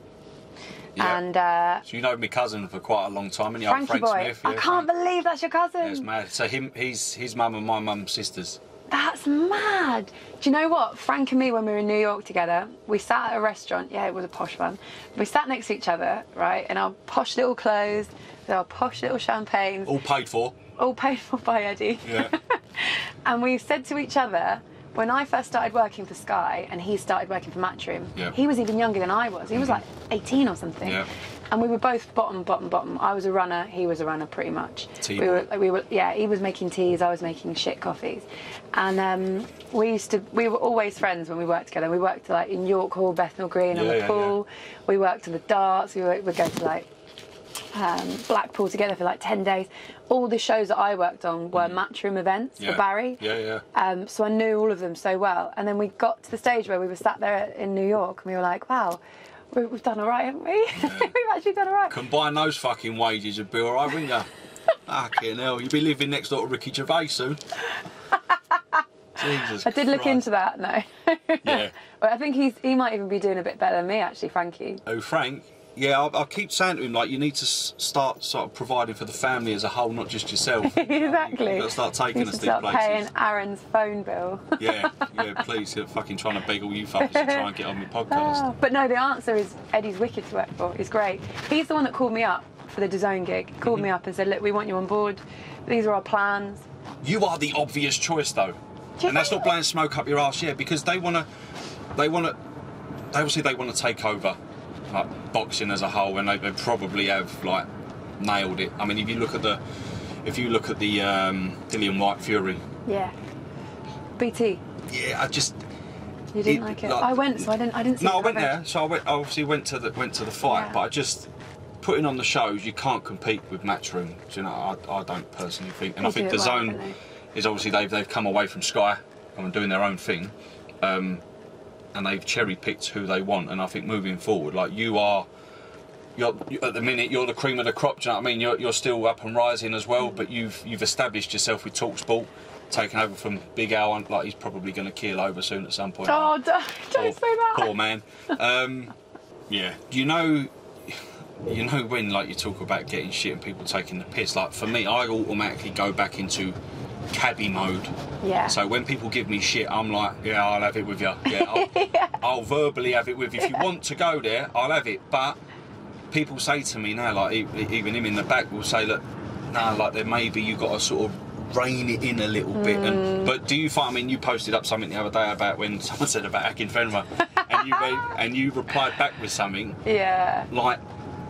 Yeah. And uh, So you know my cousin for quite a long time, and you Frankie Frank boy, Smith. I can't Frank. believe that's your cousin. Yeah, it's mad. So him, he's his mum and my mum's sisters. That's mad. Do you know what? Frank and me, when we were in New York together, we sat at a restaurant. Yeah, it was a posh one. We sat next to each other, right, in our posh little clothes, with our posh little champagnes, All paid for. all paid for by Eddie. Yeah. And we said to each other, when I first started working for Sky and he started working for Matchroom, Yeah. he was even younger than I was. He was like 18 or something. Yeah. And we were both bottom, bottom, bottom. I was a runner, he was a runner pretty much. Tea we were, we were, yeah, he was making teas, I was making shit coffees. And um, we used to, we were always friends when we worked together. We worked like in York Hall, Bethnal Green on the yeah, pool. We worked on the darts, we would, would go to like um, Blackpool together for like 10 days. All the shows that I worked on were matchroom events Mm. Yeah. for Barry. Yeah, yeah. Um, so I knew all of them so well. And then we got to the stage where we were sat there in New York and we were like, wow, we- we've done all right, haven't we? we've actually done all right. Combine those fucking wages, it'd be alright, wouldn't you? fucking hell, you'd be living next door to Ricky Gervais soon. Jesus I did look Christ. into that, no. Yeah. Well, I think he's he might even be doing a bit better than me, actually, Frankie. Oh, Frank. Yeah, I, I keep saying to him like you need to start sort of providing for the family as a whole, not just yourself. exactly. You've got to start taking You us these start places. paying Aaron's phone bill. Yeah, yeah, please. You're fucking trying to beg all you fuckers to try and get on my podcast. Ah, but no, the answer is Eddie's wicked to work for. He's great. He's the one that called me up for the DAZN gig. Called Mm-hmm. me up and said, "Look, we want you on board. These are our plans." You are the obvious choice, though, you and that's not blowing smoke up your ass, yeah, because they want to, they want to, they obviously they want to take over, like boxing as a whole, and they, they probably have like nailed it. I mean, if you look at the, if you look at the um, Dillian Whyte Fury, Yeah. BT, yeah, I just you didn't It- like it. like- I went, so I didn't. I didn't see. no, I went there, so I went. I obviously went to the went to the fight, Yeah. but I just putting on the shows. You can't compete with Matchroom. Do you know? I, I don't personally think, and I think the well, zone is obviously they've they've come away from Sky and doing their own thing, um, and they've cherry picked who they want. And I think moving forward, like you are. You're, at the minute, you're the cream of the crop. Do you know what I mean? You're, you're still up and rising as well, but you've you've established yourself with Talksport, taken over from Big Al, and like he's probably going to keel over soon at some point. Oh, don't, don't Poor- say that. Poor man. Um, yeah. You know, you know when like you talk about getting shit and people taking the piss. Like for me, I automatically go back into caddy mode. Yeah. So when people give me shit, I'm like, yeah, I'll have it with you. Yeah, I'll, I'll verbally have it with you. If you want to go there, I'll have it. But people say to me now, like even him in the back will say, look, nah, like there maybe you got to sort of rein it in a little bit. Mm. And but do you find? I mean, you posted up something the other day about when someone said about Akin Fenrir, and you made, and you replied back with something yeah. like,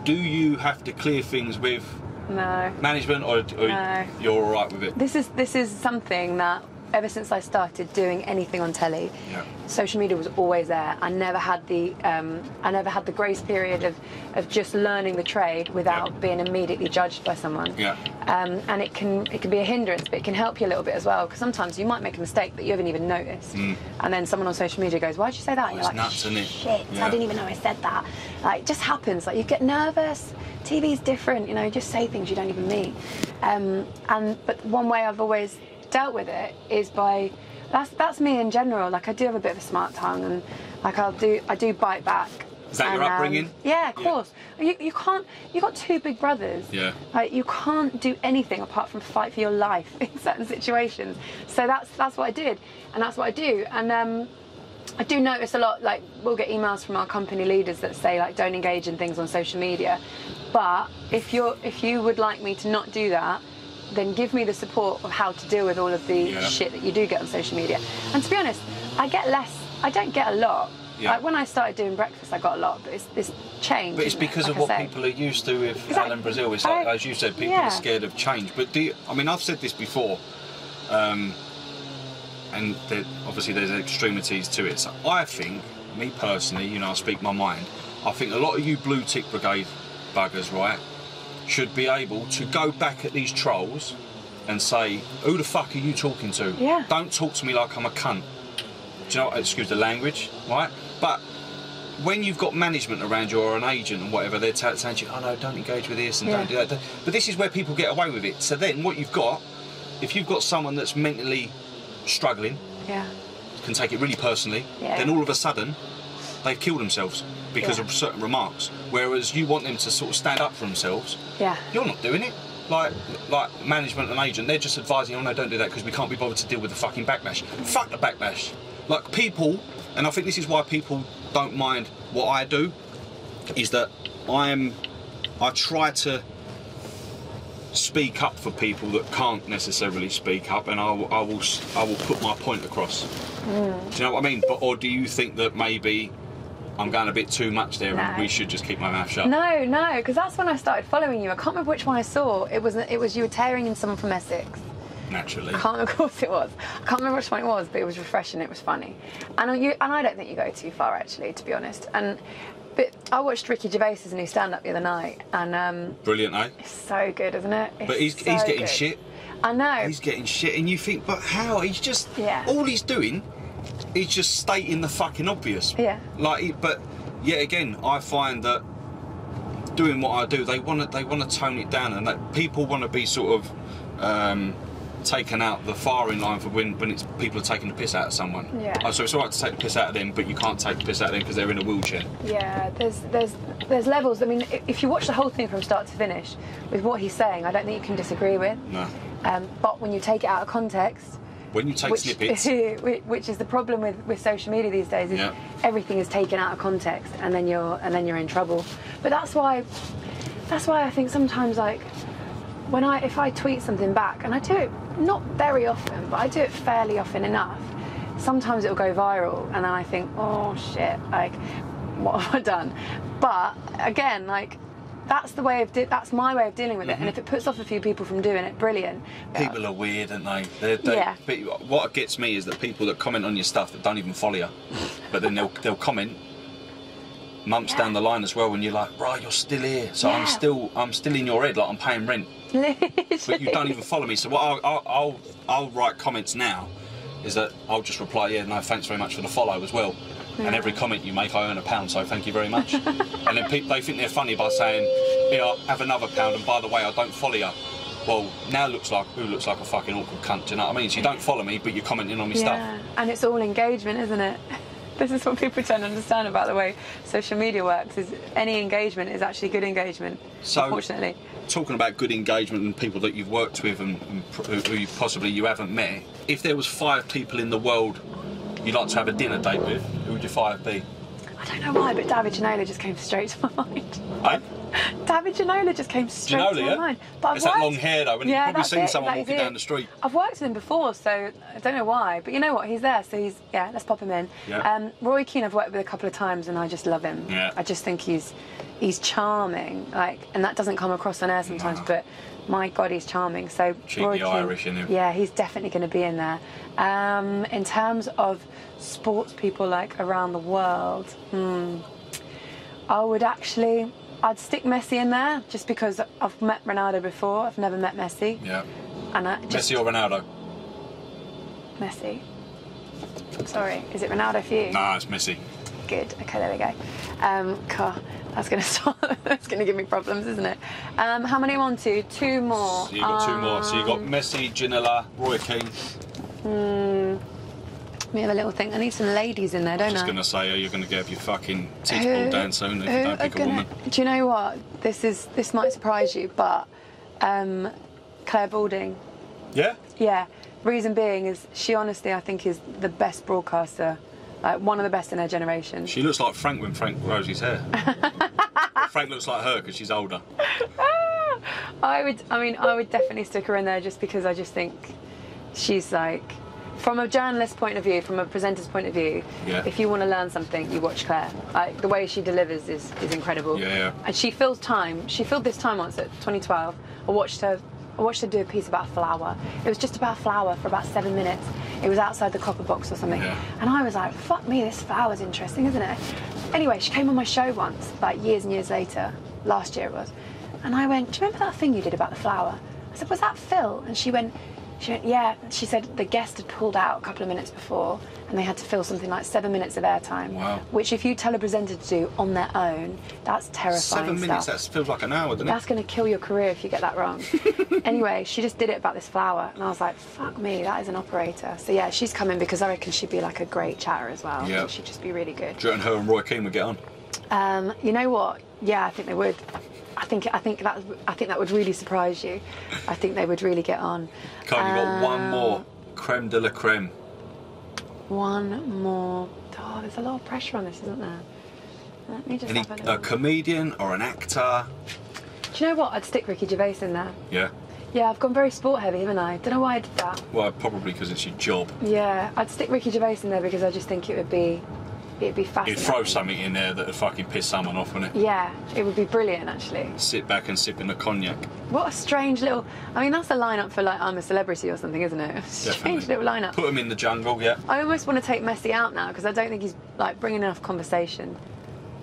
do you have to clear things with No. management, or, or No. you're all right with it? This is this is something that ever since I started doing anything on telly, Yeah. social media was always there. I never had the um, I never had the grace period of, of just learning the trade without Yeah. being immediately judged by someone. Yeah. Um, and it can it can be a hindrance, but it can help you a little bit as well. Because sometimes you might make a mistake that you haven't even noticed, and then someone on social media goes, "Why'd you say that?" And Mm. Oh, you're it's like, nuts, "Shit, Yeah. I didn't even know I said that." Like, it just happens. Like you get nervous. TV's different, you know. You just say things you don't even mean. Um, and but one way I've always dealt with it is by that's that's me in general. Like I do have a bit of a smart tongue, and like I'll do I do bite back. Is that your And, um, upbringing? yeah, of Yeah. course. You, you can't. You got two big brothers. Yeah. Like you can't do anything apart from fight for your life in certain situations. So that's that's what I did, and that's what I do. And um, I do notice a lot. Like we'll get emails from our company leaders that say like don't engage in things on social media. But if you're if you would like me to not do that, then give me the support of how to deal with all of the Yeah. shit that you do get on social media. And to be honest, I get less. I don't get a lot. Yeah. Like when I started doing breakfast, I got a lot, but it's this change. But it's isn't it? because Like of what people are used to with Exactly. Alan Brazil. It's like, I- as you said, people yeah. are scared of change. But do you, I mean, I've said this before, um, and there, obviously there's extremities to it. So I think, me personally, you know, I speak my mind. I think a lot of you blue tick brigade buggers, right, should be able to go back at these trolls and say, "Who the fuck are you talking to? Yeah. Don't talk to me like I'm a cunt." Do you know? Excuse the language, right? But when you've got management around you or an agent and whatever, they're t- saying to you, oh no, don't engage with this and Yeah. don't do that. But this is where people get away with it. So then what you've got, if you've got someone that's mentally struggling, Yeah. can take it really personally, Yeah. then all of a sudden they've killed themselves because Yeah. of certain remarks. Whereas you want them to sort of stand up for themselves, Yeah. you're not doing it. Like, like management and agent, they're just advising, oh no, don't do that because we can't be bothered to deal with the fucking backlash. Fuck the backlash. Like people, and I think this is why people don't mind what I do, is that I'm, I try to speak up for people that can't necessarily speak up, and I will, I will, I will put my point across. Mm. Do you know what I mean? But or do you think that maybe I'm going a bit too much there, and we should just keep my mouth shut? No, no, because that's when I started following you. I can't remember which one I saw. It was it was you were tearing in someone from Essex. Naturally. Can't, of course it was. I can't remember which one it was, but it was refreshing. It was funny, and you and I don't think you go too far actually, to be honest. And but I watched Ricky Gervais's new stand-up the other night, and um, Brilliant, eh? it's so good, isn't it? It's But he's so he's getting good. shit. I know. He's getting shit, and you think, but how? He's just Yeah. all he's doing is just stating the fucking obvious. Yeah. Like, but yet again, I find that doing what I do, they want to they want to tone it down, and that people want to be sort of um, taken out the firing line for when when it's people are taking the piss out of someone. Yeah. Oh, so it's alright to take the piss out of them, but you can't take the piss out of them because they're in a wheelchair. Yeah, there's there's there's levels. I mean, if you watch the whole thing from start to finish, with what he's saying, I don't think you can disagree with. No. Um, but when you take it out of context, When you take which, snippets, which- is the problem with, with social media these days, is Yeah. everything is taken out of context, and then you're and then you're in trouble. But that's why That's why I think sometimes like when I if I tweet something back and I do it not very often, but I do it fairly often enough. Sometimes it'll go viral, and then I think, oh shit, like what have I done? But again, like that's the way of that's my way of dealing with it. And mm-hmm. if it puts off a few people from doing it, brilliant. People are weird, aren't they? They're, they Yeah. but what gets me is that people that comment on your stuff that don't even follow you, but then they'll they'll comment months Yeah. down the line as well, when you're like, right, you're still here, so Yeah. I'm still I'm still in your head, like I'm paying rent, but you don't even follow me. So what I'll I'll, I'll, I'll write comments now is that I'll just reply, yeah, no, thanks very much for the follow as well. And every comment you make, I earn a pound, so thank you very much. and then people they think they're funny by saying, yeah, have another pound, and by the way, I don't follow you. Well, now looks like who looks like a fucking awkward cunt. Do you know what I mean? So you don't follow me, but you're commenting on my stuff. Yeah, and it's all engagement, isn't it? This is what people don't understand about the way social media works. Is any engagement is actually good engagement. So- unfortunately, Talking about good engagement and people that you've worked with and, and who you possibly you haven't met. If there was five people in the world you'd like to have a dinner date with, who would your five be? I don't know why, but David Ginola just came straight to my mind. Eh? David Ginola just came straight Ginola, to my yeah? mind. But I've It's that long hair though, and you've probably seen it, someone walking it. down the street. I've worked with him before, so I don't know why. But you know what? He's there, so he's yeah. Let's pop him in. Yeah. Um, Roy Keane, I've worked with a couple of times, and I just love him. Yeah. I just think he's he's charming. Like, and that doesn't come across on air sometimes, No. but my God, he's charming. So Cheeky Roy Keane, Irish, isn't he? Yeah, he's definitely going to be in there. Um, in terms of sports people like around the world, hmm, I would actually. I'd stick Messi in there just because I've met Ronaldo before. I've never met Messi, Yeah. and I just Messi or Ronaldo? Messi. Sorry, is it Ronaldo for you? Nah, it's Messi. Good. Okay, there we go. Um, God, that's gonna start. that's gonna give me problems, isn't it? Um, how many on to? Two more. So you got two more. So you got Um, Messi, Ginola, Roy Keane. Me have a little thing. I need some ladies in there, don't Just I? gonna say, are you're gonna get your fucking teeth Who- pulled down soon if you don't pick a gonna- woman? Do you know what? This is this might surprise you, but um, Clare Balding. Yeah. Yeah. Reason being is she honestly I think is the best broadcaster, like one of the best in her generation. She looks like Frank when Frank grows his hair. Frank looks like her because she's older. I would. I mean, I would definitely stick her in there just because I just think she's like, from a journalist point of view, from a presenter's point of view. Yeah. If you want to learn something, you watch Clare. Like the way she delivers is is incredible. Yeah, yeah. And she fills time. She filled this time once at 2012. I watched her. I watched her do a piece about flour. It was just about flour for about seven minutes. It was outside the copper box or something. Yeah. And I was like, fuck me, this flour's interesting, isn't it? Anyway, she came on my show once, like years and years later, last year it was. And I went, Do you remember that thing you did about the flour? I said, Was that Phil? And she went, she went, Yeah. She said the guest had pulled out a couple of minutes before and they had to fill something like seven minutes of airtime. Wow. Which if you tell a presenter to do on their own, that's terrifying. Seven minutes, stuff. that feels like an hour, doesn't That's it? going to kill your career if you get that wrong. anyway, she just did it about this flower, and I was like, "Fuck me, that is an operator." So yeah, she's coming because I reckon she'd be like a great chatter as well. Yeah. she'd just be really good. Do you reckon her and Roy Keane would get on? Um, you know what? Yeah, I think they would. I think I think that I think that would really surprise you. I think they would really get on. Come on, you got one Um, more. Creme de la creme. One more. Oh, there's a lot of pressure on this, isn't there? Let me just Any, have a a comedian or an actor? Do you know what? I'd stick Ricky Gervais in there. Yeah. Yeah, I've gone very sport heavy, haven't I? Don't know why I did that. Well, probably because it's your job. Yeah, I'd stick Ricky Gervais in there because I just think it would be, it'd be You'd throw something in there that would fucking piss someone off, wouldn't it? Yeah, it would be brilliant actually. Sit back and sip in the cognac. What a strange little. I mean, that's a lineup for like I'm a celebrity or something, isn't it? Strange little lineup. Put him in the jungle, yeah. I almost want to take Messi out now because I don't think he's like bringing enough conversation.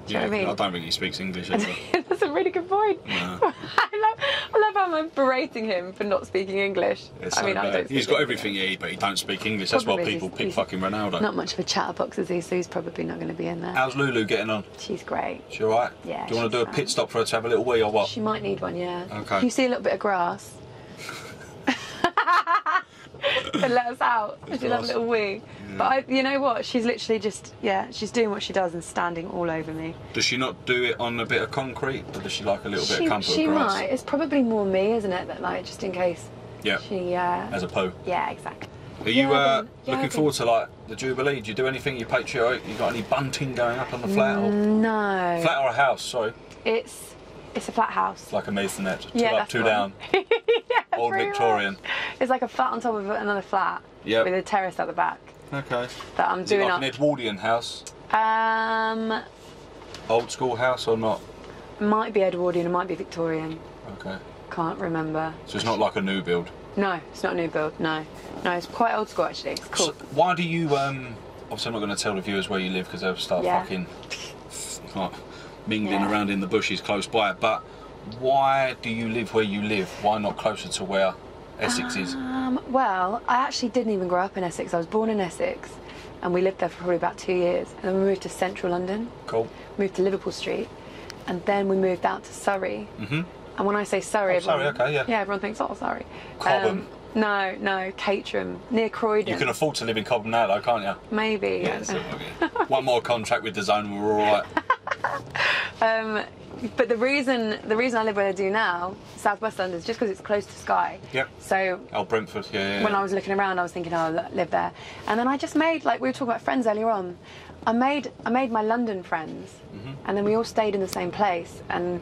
Do you yeah, know what I mean? don't think he speaks English either. That's a really good point. No. I love, I love how I'm berating him for not speaking English. It's I so mean, I don't. He's got English. everything needs, but he don't speak English. That's why people pick fucking Ronaldo. Not much of a chatterbox is he, so he's probably not going to be in there. How's Lulu getting on? She's great. She alright? Yeah, Do you want to do a pit stop for her to have a little wee or what? She might need one, yeah. Okay. If you see a little bit of grass, then let us out. She'll have a little wee. But I, you know what? She's literally just, yeah, she's doing what she does and standing all over me. Does she not do it on a bit of concrete, or does she like a little bit She, of comfort she of grass? might. It's probably more me, isn't it? That like, just in case Yeah. she, uh, As a poo. yeah, exactly. Are you Yeah, uh, yeah, looking forward to like the Jubilee? Do you do anything? You patriotic? You got any bunting going up on the flat? Or, No. flat or a house? Sorry. It's It's a flat house. It's Like a masonette. Two Yeah, up, two down. yeah, Old Victorian. much. It's like a flat on top of another flat. Yep. With a terrace at the back Okay. that I'm Is it doing like up. an Edwardian house? Um, Old school house or not? might be Edwardian, it might be Victorian. Okay. Can't remember. So it's not like a new build. No, it's not a new build. No, no, it's quite old school actually. It's cool. So why do you? Um, obviously, I'm not going to tell the viewers where you live because they'll start Yeah. fucking like mingling Yeah. around in the bushes close by. But why do you live where you live? Why not closer to where Essex is? Um, well, I actually didn't even grow up in Essex. I was born in Essex, and we lived there for probably about two years. And then we moved to central London, Cool. moved to Liverpool Street, and then we moved out to Surrey. Mm-hmm. And when I say Surrey, Oh, Surrey, okay, yeah. yeah, everyone thinks, oh, Surrey. Cobham. No, no, Caterham, near Croydon. You can afford to live in Cobham now, though, can't you? Maybe. Yeah. One more contract with the zone, we're all right. Um, but the reason the reason I live where I do now, Southwest London, is just because it's close to Sky. Yep. So Oh, Brentford, yeah. yeah, when. I was looking around, I was thinking, oh, I'll live there. And then I just made like we were talking about friends earlier on. I made I made my London friends, Mm-hmm. and then we all stayed in the same place. And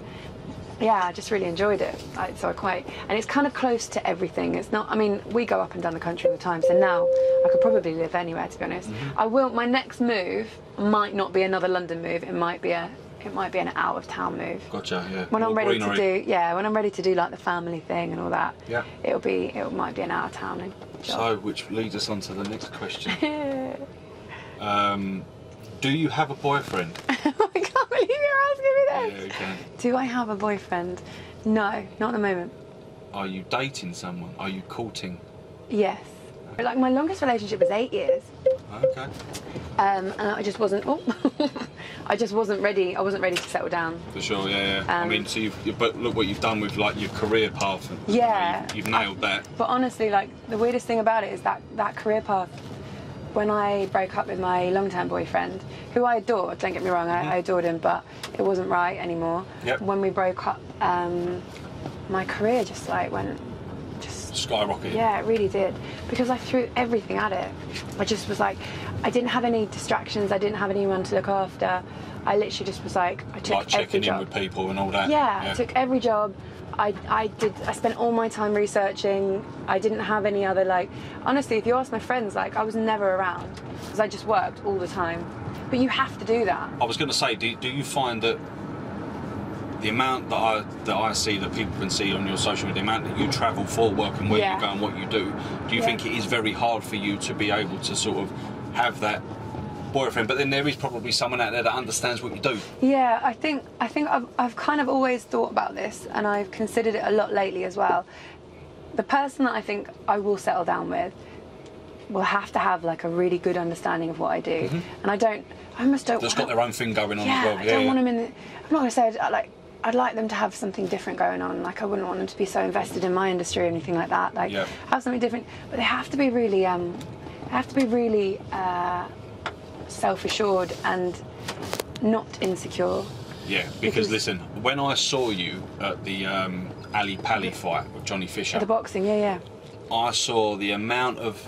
yeah, I just really enjoyed it. I, so I quite and it's kind of close to everything. It's not. I mean, we go up and down the country all the time. So now I could probably live anywhere. To be honest, Mm-hmm. I will. My next move might not be another London move. It might be a it might be an out of town move Gotcha, yeah. when I'm ready greenery. to do yeah when I'm ready to do like the family thing and all that Yeah. it'll be it might be an out of town job. So, which leads us on to the next question. um, do you have a boyfriend? I can't believe you're asking me yeah, this okay. do I have a boyfriend no not at the moment Are you dating someone? Are you courting? yes like my longest relationship was eight years Okay. um, and I just wasn't oh, I just wasn't ready I wasn't ready to settle down For sure, yeah, yeah. I Um, mean, so you've, you- but look what you've done with like your career path. Yeah. You've, you've nailed that. But honestly, like the weirdest thing about it is that that career path. When I broke up with my long-term boyfriend, who I adored, don't get me wrong, I, I adored him, but it wasn't right anymore. Mm-hmm. Yep. When we broke up, um, my career just like went, just Skyrocketed. yeah, it really did, because I threw everything at it. I just was like, I didn't have any distractions, I didn't have anyone to look after. I literally just was like, I took Like every checking in with people and all that. Yeah, I took every job. I, I did. I spent all my time researching. I didn't have any other like. Honestly, if you ask my friends, like I was never around because I just worked all the time. But you have to do that. I was going to say, do, do you find that the amount that I that I see that people can see on your social media, the amount that you travel for work and where Yeah. you go and what you do, do you Yeah. think it is very hard for you to be able to sort of have that boyfriend? But then there is probably someone out there that understands what you do. Yeah, I think I think I've, I've kind of always thought about this, and I've considered it a lot lately as well. The person that I think I will settle down with will have to have like a really good understanding of what I do, and I don't. I almost don't. That's want- got their own thing going on yeah, as well. I Yeah, don't yeah. want them in. The, I'm not going to say like I'd like them to have something different going on. Like I wouldn't want them to be so invested in my industry or anything like that. Like Yeah. have something different, but they have to be really. Um, they have to be really uh, self-assured and not insecure. Yeah, because, Because- listen, when I saw you at the um, Ali Pally fight with Johnny Fisher, The boxing, yeah, yeah. I saw the amount of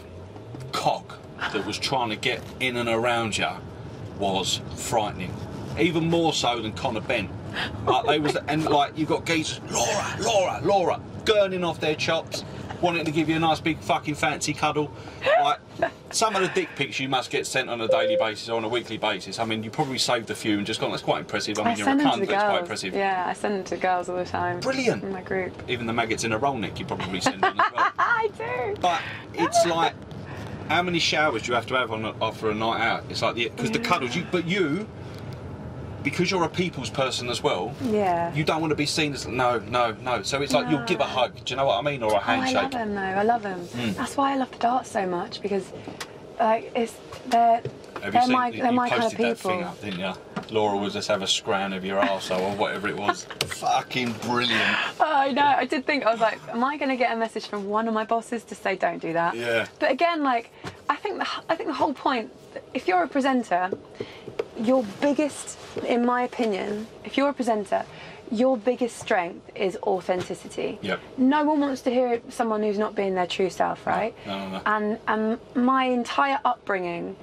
cock that was trying to get in and around you was frightening. Even more so than Conor Benn. Like they was, and like you got geese, Laura, Laura, Laura, gurning off their chops, wanting to give you a nice big fucking fancy cuddle. Like some of the dick pics you must get sent on a daily basis or on a weekly basis. I mean, you probably saved a few and just gone. That's quite impressive. I mean, I you're a cunt, but the it's quite girls. impressive. Yeah, I send them to girls all the time. Brilliant. In my group. Even the maggots in a roll neck, you probably send them as well. I do. But it's like, how many showers do you have to have on a, after a night out? It's like the because the mm. cuddles. You, but you, because you're a people's person as well. Yeah. You don't want to be seen as no, no, no. So it's like you'll give a hug. Do you know what I mean, or a Oh, I? Love them though. I love them. Hmm. That's why I love the darts so much because, like, it's they're Have they're my you they're my kind of posted that thing people. up, didn't you? Laura will just have a scrown of your arsehole or whatever it was. Fucking brilliant. Oh, I know. I did think I was like, am I going to get a message from one of my bosses to say don't do that? Yeah. But again, like, I think the I think the whole point, if you're a presenter, your biggest, in my opinion, if you're a presenter, your biggest strength is authenticity. Yep. No one wants to hear someone who's not being their true self, right? no, no, no. And and my entire upbringing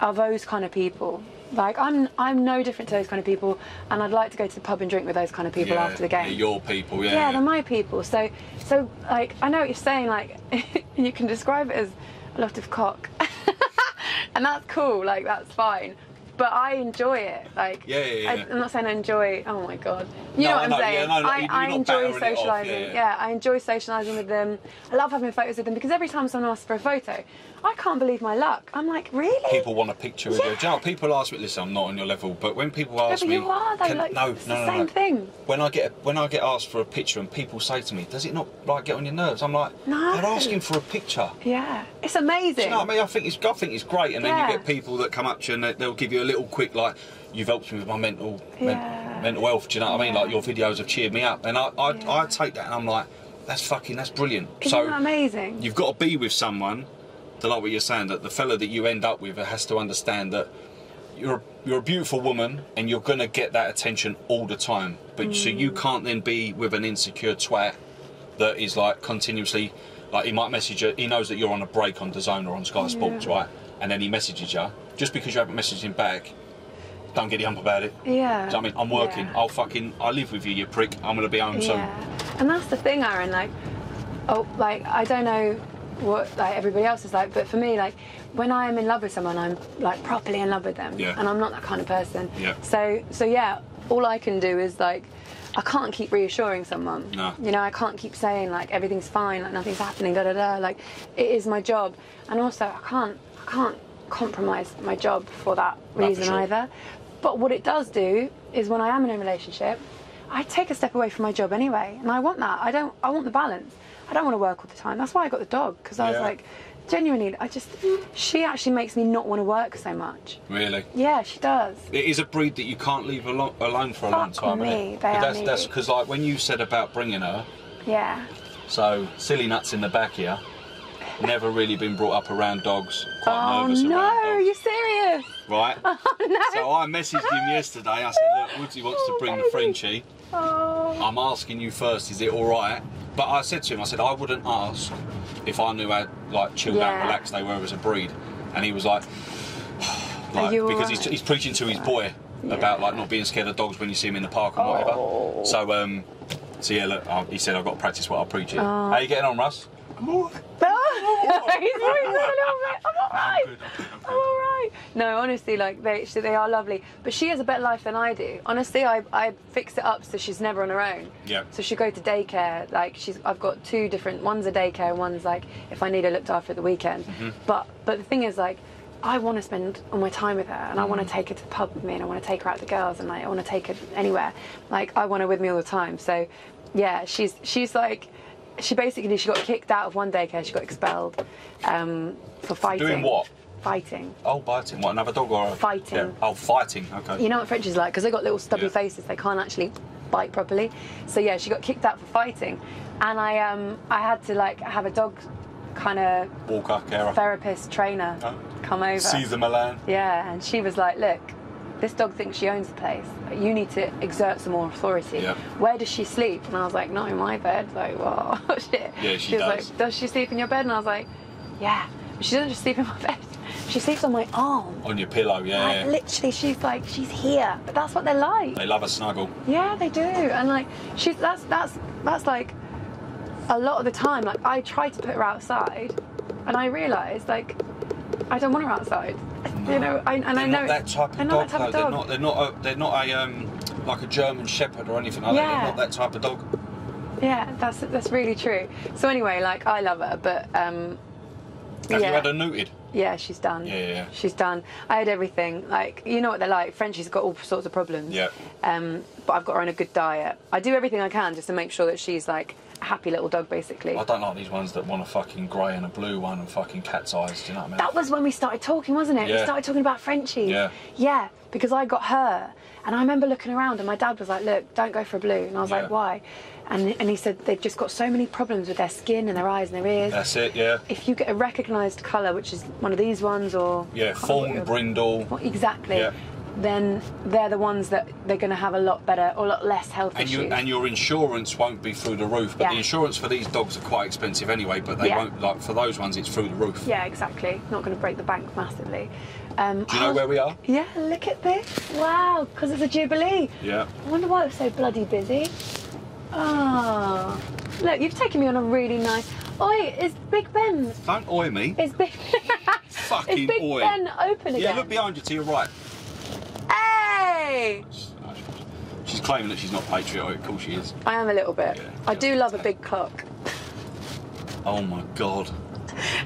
are those kind of people. Like I'm I'm no different to those kind of people, and I'd like to go to the pub and drink with those kind of people Yeah, after the game. they're your people, yeah. yeah, they're my people. So so like I know what you're saying. Like you can describe it as a lot of cock, and that's cool. Like that's fine. But I enjoy it. Like Yeah, yeah, I, yeah. I'm not saying I enjoy. Oh my god, you No, know what I'm saying. no, I, I enjoy socialising. yeah, yeah. I enjoy socialising with them. I love having photos with them because every time someone asks for a photo, I can't believe my luck. I'm like, really? People want a picture you. Do you know, people ask me, listen, I'm not on your level, but when people ask but me, you are, though, can- like, no, it's no, the no, same no. thing. When I get when I get asked for a picture and people say to me, does it not like get on your nerves? I'm like, No. they're asking for a picture. Yeah, it's amazing. Do you know what I mean? I think it's I think it's great, and then Yeah. you get people that come up to you and they, they'll give you a little quick like, "You've helped me with my mental men- mental health." Do you know what I mean? Like your videos have cheered me up, and I I, Yeah. I take that and I'm like, "That's fucking that's brilliant." Isn't so that amazing? you've got to be with someone, to like what you're saying, that the fella that you end up with has to understand that you're you're a beautiful woman and you're gonna get that attention all the time. But so you Mm. can't then be with an insecure twat that is like continuously like he might message you he knows that you're on a break on DAZN or on Sky Sports, Yeah. right? And then he messages you. Just because you haven't messaged him back, don't get the hump about it. Yeah. Do you know I mean? I'm working. Yeah. I'll fucking I live with you, you prick. I'm gonna be home soon. Yeah, and that's the thing, Aaron. Like, oh, like I don't know what like everybody else is like, but for me, like when I am in love with someone, I'm like properly in love with them, Yeah. and I'm not that kind of person. Yeah. So, so yeah, all I can do is like. I can't keep reassuring someone. No. You know, I can't keep saying like everything's fine, like nothing's happening, da da da. Like it is my job, and also I can't, I can't compromise my job for that for reason sure. either. But what it does do is when I am in a relationship, I take a step away from my job anyway, and I want that. I don't. I want the balance. I don't want to work all the time. That's why I got the dog because I was like, genuinely, I just. She actually makes me not want to work so much. Really. Yeah, she does. It is a breed that you can't leave alo- alone for a long time. me, they that's that's because like when you said about bringing her, Yeah. so silly nuts in the back here, never really been brought up around dogs. Quite Oh nervous no, dogs. you serious? right? Oh no. So I messaged him yesterday. I said, look, Woodsy wants to Oh, bring the baby. Frenchie. Oh. I'm asking you first, is it all right? But I said to him, I said I wouldn't ask if I knew how like chilled out, Yeah. and relaxed they were as a breed. And he was like, like because he's, right? he's preaching to his boy about like not being scared of dogs when you see him in the park and Oh. whatever. So um, so yeah, look, um, he said I've got to practice what I preach here. How you getting on, Russ? I'm all right. He's a little bit. I'm all right. good, I'm good, I'm I'm all right. No, honestly, like they, she, they are lovely. But she has a better life than I do. Honestly, I, I fixed it up so she's never on her own. Yeah. So she go to daycare. Like she's, I've got two different. One's a daycare, and one's like if I need her looked after at the weekend. Mm-hmm. But but the thing is like. I want to spend all my time with her, and I want Mm. to take her to the pub with me, and I want to take her out to girls, and like, I want to take her anywhere. Like I want her with me all the time. So, yeah, she's she's like, she basically she got kicked out of one daycare. She got expelled um, for fighting. Doing what? Fighting. Oh, biting. What, another dog or a... Fighting. Yeah. Oh, fighting. Okay. You know what French is like because they got little stubby Yeah. faces. They can't actually bite properly. So yeah, she got kicked out for fighting, and I um I had to like have a dog kind of Walker, carer. therapist trainer Oh. come over. Cesar Millan. Yeah, and she was like, look. This dog thinks she owns the place. You need to exert some more authority. Yeah. Where does she sleep? And I was like, not in my bed. Like, whoa, oh, shit. Yeah, she was does. like, does she sleep in your bed? And I was like, yeah. But she doesn't just sleep in my bed. She sleeps on my arm. On your pillow, yeah. Like, yeah. literally, she's like, she's here. But that's what they're like. They love a snuggle. Yeah, they do. And like, she's that's that's that's like a lot of the time. Like, I try to put her outside, and I realise like I don't want her outside. You know, I, and They're I know not that type of they're dog, not that type of dog. They're not. They're not a. They're not a um, like a German Shepherd or anything like that. Yeah. They're not that type of dog. Yeah, that's that's really true. So anyway, like I love her, but um, Have yeah. you had her neutered? Yeah, she's done. Yeah, yeah. She's done. I had everything. Like, you know what they're like. Frenchie's got all sorts of problems. Yeah. Um, but I've got her on a good diet. I do everything I can just to make sure that she's like happy little dog, basically. I don't like these ones that want a fucking grey and a blue one and fucking cat's eyes. Do you know what I mean? That was when we started talking, wasn't it? We started talking about Frenchie. Yeah. Yeah, because I got her. And I remember looking around and my dad was like, look, don't go for a blue. And I was Yeah. like, why? And, and he said they've just got so many problems with their skin and their eyes and their ears. That's it. Yeah. If you get a recognised colour, which is one of these ones or... Yeah. Fawn, remember what- brindle. Exactly. Yeah. Then they're the ones that they're going to have a lot better or a lot less health And, you, issues. and your insurance won't be through the roof, but Yeah. the insurance for these dogs are quite expensive anyway. But they Yeah. won't like for those ones. It's through the roof. yeah, exactly. Not going to break the bank massively. Um, Do you know where we are? Yeah, look at this. Wow, because it's a jubilee. Yeah. I wonder why it was so bloody busy. Oh, look, you've taken me on a really nice. Oi, is Big Ben? Don't oi me. Is Big? Fucking is Big oi. Ben open again? Yeah, look behind you to your right. She's claiming that she's not patriotic. Of course she is. I am a little bit. Yeah, I do love a big cock. Oh my god.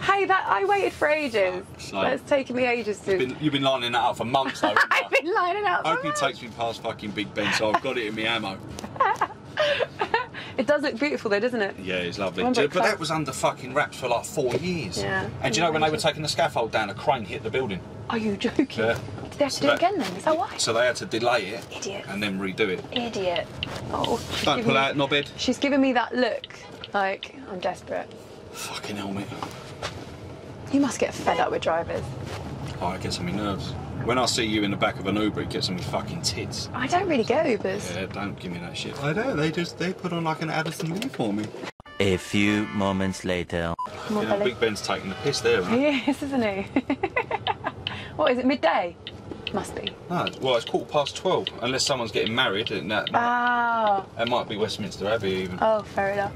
Hey, that I waited for ages. So- That's taken me ages to. Been, you've been lining that up for months though. I've been lining out. Hope he takes me past fucking Big Ben, so I've got it in my ammo. It does look beautiful though, doesn't it? Yeah, it's lovely. Remember Do- but that was under fucking wraps for like four years. Yeah. And do you know when they were taking the scaffold down, a crane hit the building. Are you joking? Yeah. Did they have to So do that- it again then? Is that why? So they had to delay it Idiot. and then redo it. Idiot. Oh. she's Don't giving pull me- out, knobhead. She's giving me that look. Like I'm desperate. Fucking helmet. You must get fed up with drivers. Oh, it gets on my nerves. When I see you in the back of an Uber, it gets on my fucking tits. I don't really get Ubers. Yeah, don't give me that shit. I don't. They just they put on like an Addison Lee for me. A few moments later. Come on, You know, Big Ben's taking the piss there. He Right? is, isn't he? what is it? Midday? Must be. No, well, it's quarter past twelve. Unless someone's getting married, and that, Ah. that might be Westminster Abbey even. Oh, fair enough.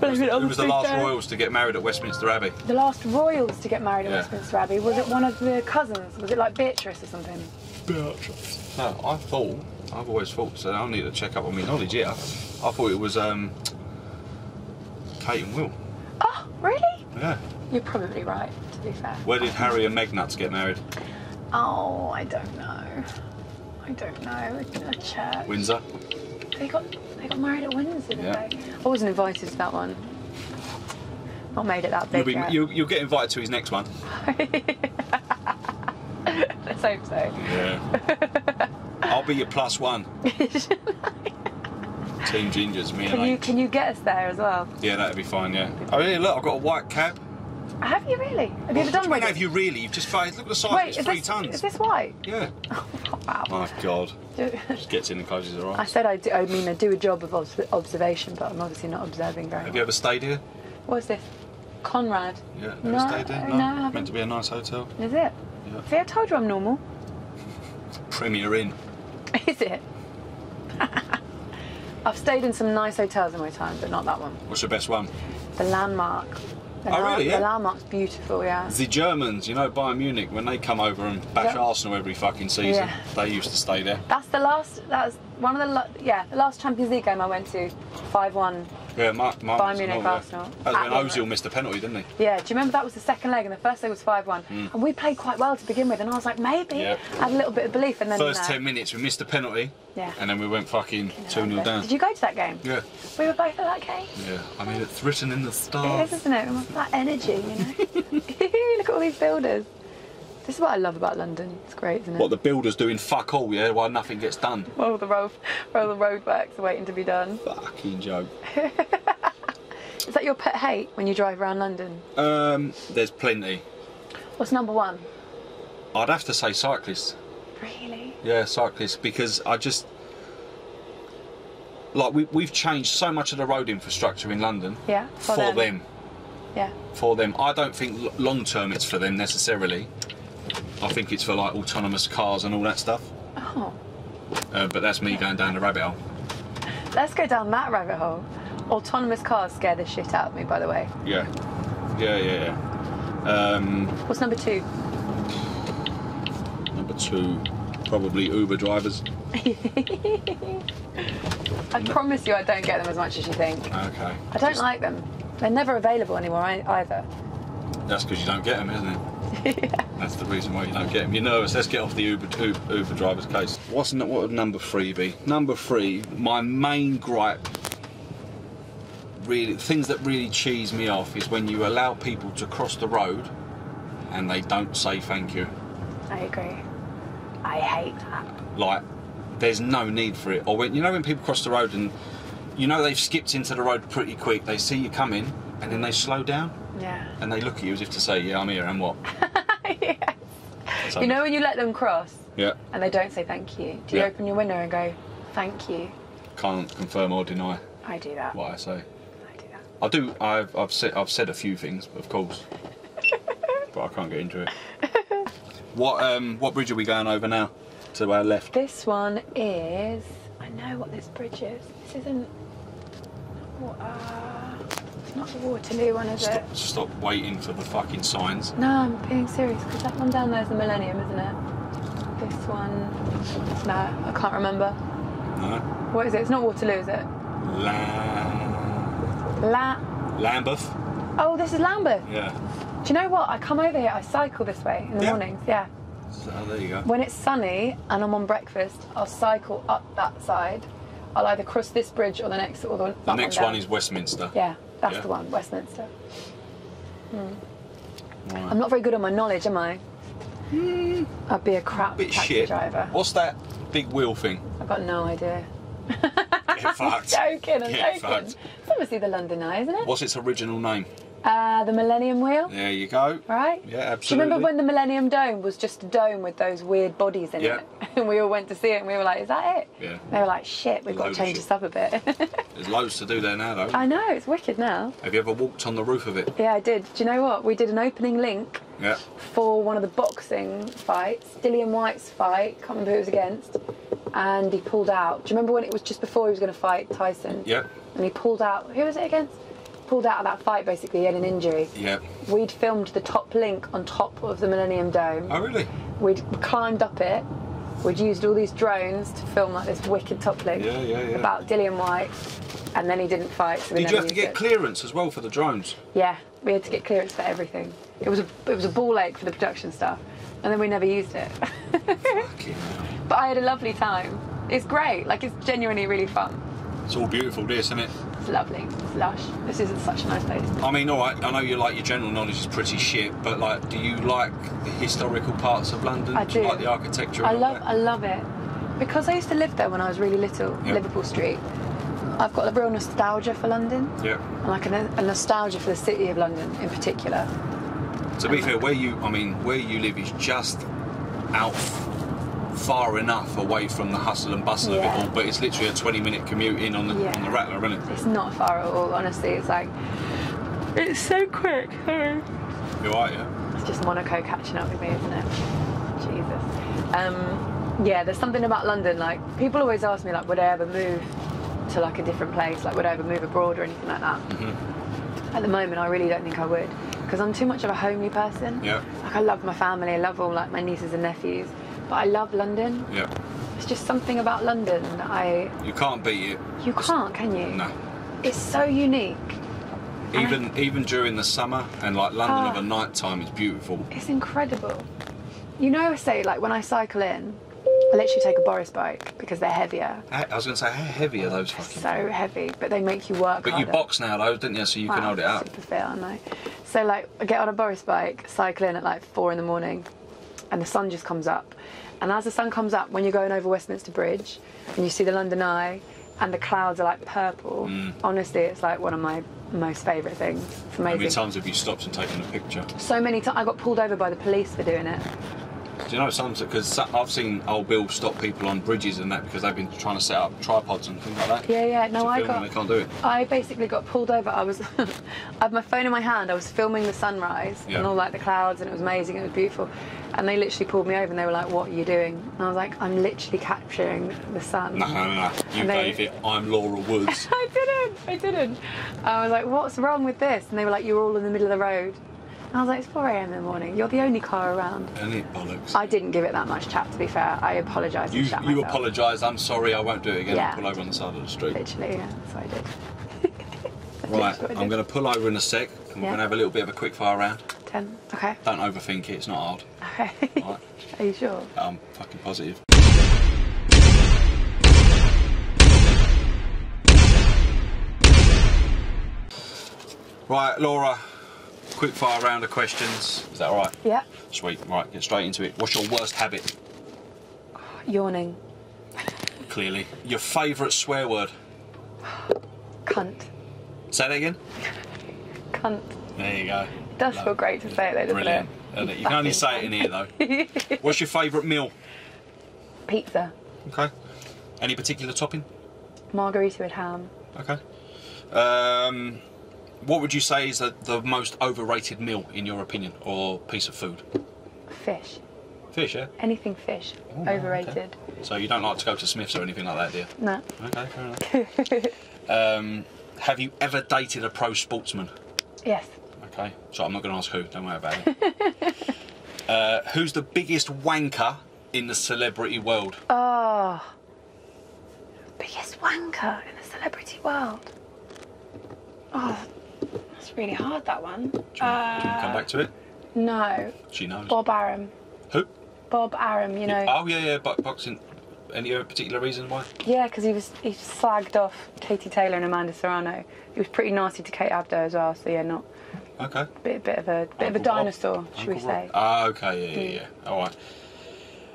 Who was, it on who was the last day. royals to get married at Westminster Abbey? The last royals to get married at Yeah. Westminster Abbey. Was it one of the cousins? Was it like Beatrice or something? Beatrice. No, I thought. I've always thought. So I need to check up on my knowledge. Yeah, I thought it was um, Kate and Will. Oh, really? Yeah. You're probably right, to be fair. Where did Harry and Meg Nuts get married? Oh, I don't know. I don't know. A church. Windsor. They got they got married at Windsor, didn't Yeah. they? I wasn't invited to that one. Not made it that You'll, big be, yet. you'll, you'll get invited to his next one. Let's hope so. Yeah. I'll be your plus one. Team Gingers, me and Can you H. can you get us there as well? Yeah, that'd be fine. Yeah. Oh yeah, look, I've got a white cab. Have you really? Have you ever done one? have you really? You've just fired. Look at the size. Wait, it's three this, tons. is this white? Yeah. Oh, wow. My God. Just gets in and closes her I eyes. said I, do, I mean I do a job of obs- observation, but I'm obviously not observing very Have well. you ever stayed here? What's this? Conrad. Yeah. Ever No, stayed here? no, I haven't. Meant to be a nice hotel. Is it? Yeah. See, I told you I'm normal. Premier Inn. Is it? I've stayed in some nice hotels in my time, but not that one. What's your best one? The landmark. The Oh, really, The yeah? landmark's beautiful, yeah. The Germans, you know, Bayern Munich, when they come over and bash Yeah. Arsenal every fucking season, Yeah. they used to stay there. That's the last. That was one of the. Yeah, the last Champions League game I went to, five-one. Yeah, my, my Bayern Munich, Arsenal. That was when Ozil missed a penalty, didn't he? Yeah, do you remember that was the second leg and the first leg was five-one, hmm. and we played quite well to begin with, and I was like maybe. Yeah. I had a little bit of belief, and then First no. 10 minutes, we missed a penalty, Yeah. and then we went fucking 2 0 down. Did you go to that game? Yeah, We were both at that game. yeah. I mean, it's written in the stars. is, isn't it? That energy, you know. Look at all these builders. This is what I love about London. It's great, isn't it? What the builders doing fuck all, yeah, while nothing gets done. Well, the road, all the roadworks are waiting to be done. Fucking joke. Is that your pet hate when you drive around London? Um, there's plenty. What's number one? I'd have to say cyclists. Really? Yeah, cyclists, because I just. Like, we, we've changed so much of the road infrastructure in London Yeah. for, them. Yeah. For them. I don't think long term it's for them necessarily. I think it's for like autonomous cars and all that stuff. Oh, Uh, but that's me going down the rabbit hole. let's go down that rabbit hole. Autonomous cars scare the shit out of me, by the way. Yeah. Yeah, yeah, yeah. Um, What's number two? number two, probably Uber drivers. I promise you, I don't get them as much as you think. Okay. I don't like them. They're never available anymore either. That's because you don't get them, isn't it? That's the reason why you don't get them. You're nervous. Let's get off the Uber Uber, Uber driver's case. What's n- what would number three be? Number three, my main gripe, really things that really cheese me off is when you allow people to cross the road and they don't say thank you. I agree. I hate that. Like, there's no need for it. Or when you know when people cross the road and you know they've skipped into the road pretty quick, they see you coming and then they slow down Yeah. and they look at you as if to say, "Yeah, I'm here." And what? yes. You know when you let them cross Yeah. and they don't say thank you? Do you Yeah. open your window and go, thank you? Can't confirm or deny I do that. what I say. I do that. I do. I've I've said I've said a few things, of course, but I can't get into it. What um what bridge are we going over now? To our left. This one is. I know what this bridge is. This isn't. Uh, it's not the Waterloo one, is it? Stop, stop waiting for the fucking signs. No, I'm being serious because that one down there is the Millennium, isn't it? This one. No, I can't remember. No. What is it? It's not Waterloo, is it? La- La. Lambeth. Oh, this is Lambeth. Yeah. Do you know what? I come over here. I cycle this way in the Yeah. mornings. Yeah. So there you go. When it's sunny and I'm on breakfast, I'll cycle up that side. I'll either cross this bridge or the next, or the, The next one is Westminster. Yeah, that's Yeah. the one, Westminster. Right. I'm not very good on my knowledge, am I? Hmm. I'd be a crap Bit taxi shit. driver. What's that big wheel thing? I've got no idea. Get fucked. joking, I'm Get joking. fucked. It's obviously the London Eye, isn't it? What's its original name? Uh, the Millennium Wheel, There you go. right? Yeah, Do you absolutely. remember when the Millennium Dome was just a dome with those weird bodies in Yeah. it? And we all went to see it and we were like, is that it? Yeah. They were like, shit, we've got to change this up a bit. There's loads to do there now, though. I know, it's wicked now. Have you ever walked on the roof of it? Yeah, I did. Do you know what? We did an opening link Yeah. for one of the boxing fights, Dillian Whyte's fight, can't remember who it was against, and he pulled out. Do you remember when it was just before he was going to fight Tyson? Yeah. And he pulled out, who was it against? Pulled out of that fight basically, he had an injury. Yeah. We'd filmed the top link on top of the Millennium Dome. Oh, really? We'd climbed up it. We'd used all these drones to film like this wicked top link Yeah, yeah, yeah. about Dillian Whyte, and then he didn't fight. So we Did you have to get it. clearance as well for the drones? Yeah, we had to get clearance for everything. It was a it was a ball ache for the production stuff, and then we never used it. But I had a lovely time. It's great. Like it's genuinely really fun. It's all beautiful, this, isn't it? It's lovely. It's lush. This is such a nice place. I mean, all right. I know you like your general knowledge is pretty shit, but like, do you like the historical parts of London? I do. you do. like the architecture? I love? I love it because I used to live there when I was really little. Yeah. Liverpool Street. I've got a real nostalgia for London, Yeah. and like a, a nostalgia for the city of London in particular. To be fair, where you, I mean, where you live is just out far enough away from the hustle and bustle of it all, but it's literally a 20-minute commute in on the Yeah. on the Rattler, isn't it? It's not far at all. Honestly, it's like it's so quick. Sorry. You are, yeah. It's just Monaco catching up with me, isn't it? Jesus. Um, yeah, there's something about London. Like people always ask me, like, would I ever move to like a different place? Like, would I ever move abroad or anything like that? At the moment, I really don't think I would because I'm too much of a homely person. Yeah. Like I love my family. I love all like my nieces and nephews. But I love London. Yeah. It's just something about London that I You can't beat it. you can't, can you? No. It's so unique. And I- Even even during the summer and like London Ah. of a night time is beautiful. It's incredible. You know, I say like when I cycle in, I literally take a Boris bike because they're heavier. I I was going to say, how heavy are those fucking? So heavy, but they make you work But you box now, though, didn't you? So you can hold it up. Super fit, I know. So like, I get on a Boris bike, cycle in at like four in the morning, and the sun just comes up. And as the sun comes up, when you're going over Westminster Bridge, and you see the London Eye, and the clouds are like purple. Mm. Honestly, it's like one of my most favourite things. It's How many times have you stopped and taken a picture? So many times I got pulled over by the police for doing it. Do you know some? Because I've seen old Bill stop people on bridges and that because they've been trying to set up tripods and things like that. Yeah, yeah. No, I got. they can't do it. I basically got pulled over. I was, I had my phone in my hand. I was filming the sunrise Yeah. and all like the clouds, and it was amazing. It was beautiful. And they literally pulled me over and they were like, "What are you doing?" And I was like, "I'm literally capturing the sun." No, no, no. You they- gave it. I'm Laura Woods. I didn't. I didn't. I was like, "What's wrong with this?" And they were like, "You're all in the middle of the road." I was like, "It's 4 a.m. in the morning. You're the only car around." it bollocks. I didn't give it that much chat. To be fair, I apologise. you you apologise. I'm sorry. I won't do it again. Yeah. I'll pull over on the side of the street. Literally, yeah. That's what I did. Right. That's I I'm going to pull over in a sec. and We're going to have a little bit of a quick fire round. Ten. Okay. Don't overthink it. It's not hard. Okay. Right. Are you sure? I'm fucking positive. Right, Laura. Quick fire round of questions. Is that all right? Yeah. Sweet. Right, get straight into it. What's your worst habit? Yawning. Clearly. Your favourite swear word? Cunt. Say that again. Cunt. There you go. Does Lo- feel great to say it though, doesn't Brilliant. it? it? You can only say it in here though. What's your favourite meal? Pizza, Okay. Any particular topping? margarita with ham. Okay. Um, what would you say is the, the most overrated meal in your opinion, or piece of food? Fish. Fish, yeah. Anything fish. Oh, okay. Overrated. So you don't like to go to Smiths or anything like that, do you? No. Okay, fair enough. um, have you ever dated a pro sportsman? Yes. Okay, so I'm not going to ask who. Don't worry about it. uh, who's the biggest wanker in the celebrity world? Oh. Biggest wanker in the celebrity world. Oh, that's really hard, that one. Do you, want, do you want to come back to it? No. She knows. Bob Arum. Who? Bob Arum, you know. Oh yeah, yeah. bo- Boxing. Any particular reason why? Yeah, because he was he slagged off Katie Taylor and Amanda Serrano. He was pretty nasty to Kate Abdo as well. So yeah, not Okay. bit bit of a bit of a Uncle Rob. dinosaur, should we Uncle Rob. say? Ah, okay, yeah, yeah, yeah. All right.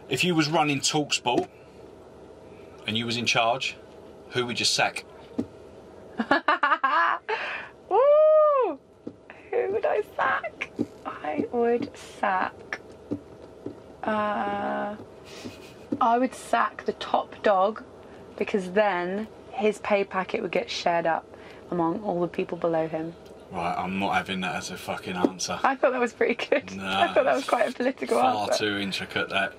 If you was running Talksport and you was in charge, who would you sack? Woo! Who would I sack? I would sack. Uh, I would sack the top dog because then his pay packet would get shared up among all the people below him. Right, I'm not having that as a fucking answer. I thought that was pretty good. No, I thought that was quite a political Far answer. too intricate. That.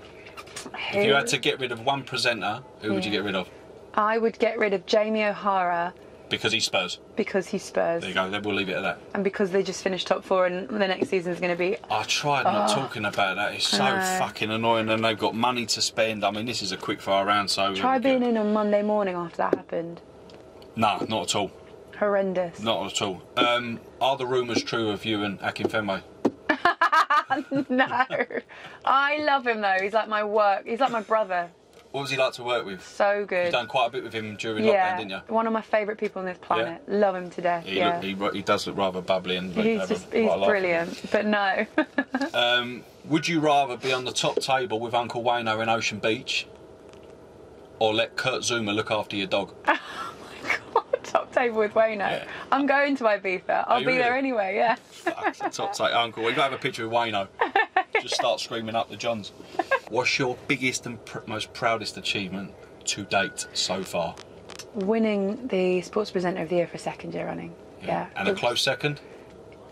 Who- If you had to get rid of one presenter, who would you get rid of? I would get rid of Jamie O'Hara Because he's Spurs. because he's Spurs There you go. Then we'll leave it at that. and because they just finished top four and the next season is going to be I tried not talking about that. It's so Oh. fucking annoying, and they've got money to spend. I mean, this is a quick fire round, so Try being in on Monday morning after that happened. No, not at all. Horrendous. Not at all. Um, are the rumours true of you and Akinfenwa? no. I love him though. He's like my work. He's like my brother. What was he like to work with? So good. done quite a bit with him during yeah. lockdown, didn't you? One of my favourite people on this planet. Love him to death. He, yeah. look, he, he does look rather bubbly and he's just he's quite a laugh. brilliant. But no. Um, would you rather be on the top table with Uncle Wayno in Ocean Beach, or let Kurt Zouma look after your dog? Oh my God, top table with Wayno. Yeah. I'm going to Ibiza. I'll be there anyway. Yeah. Fuck, top table, Uncle. We've gotta have a picture of Wayno. Just start screaming up the Johns. What's your biggest and pr- most proudest achievement to date so far? Winning the Sports Presenter of the Year for a second year running. Yeah. And a close second?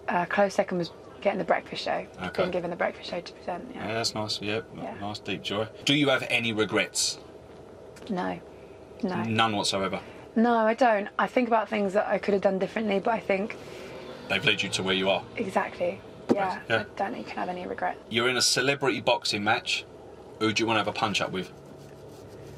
uh, close second was getting the breakfast show. Okay. Being given the breakfast show to present. Yeah, Yeah. that's nice. Yeah, Yeah. nice deep joy. Do you have any regrets? No. No. None whatsoever. No, I don't. I think about things that I could have done differently, but I think They've led you to where you are. exactly. Yeah. Yeah. I don't think you can have any regret. You're in a celebrity boxing match. Who do you want to have a punch up with?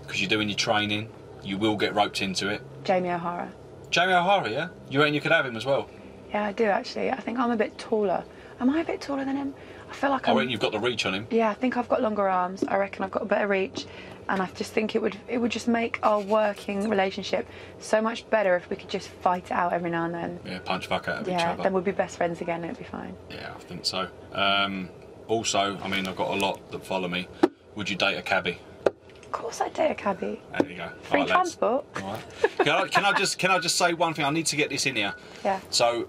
Because you're doing your training. You will get roped into it. Jamie O'Hara. Jamie O'Hara, yeah? You reckon you could have him as well? Yeah, I do actually. I think I'm a bit taller. Am I a bit taller than him? I feel like I I'm. reckon you've got the reach on him. Yeah, I think I've got longer arms. I reckon I've got a better reach, and I just think it would it would just make our working relationship so much better if we could just fight it out every now and then. Yeah, punch fuck out of each Yeah, other. then we'd be best friends again. It'd be fine. Yeah, I think so. Um, also, I mean, I've got a lot that follow me. Would you date a cabbie? Of course, I'd date a cabbie. There you go. Free All right, lads. transport. Right. Can I, can I just can I just say one thing? I need to get this in here. Yeah. So,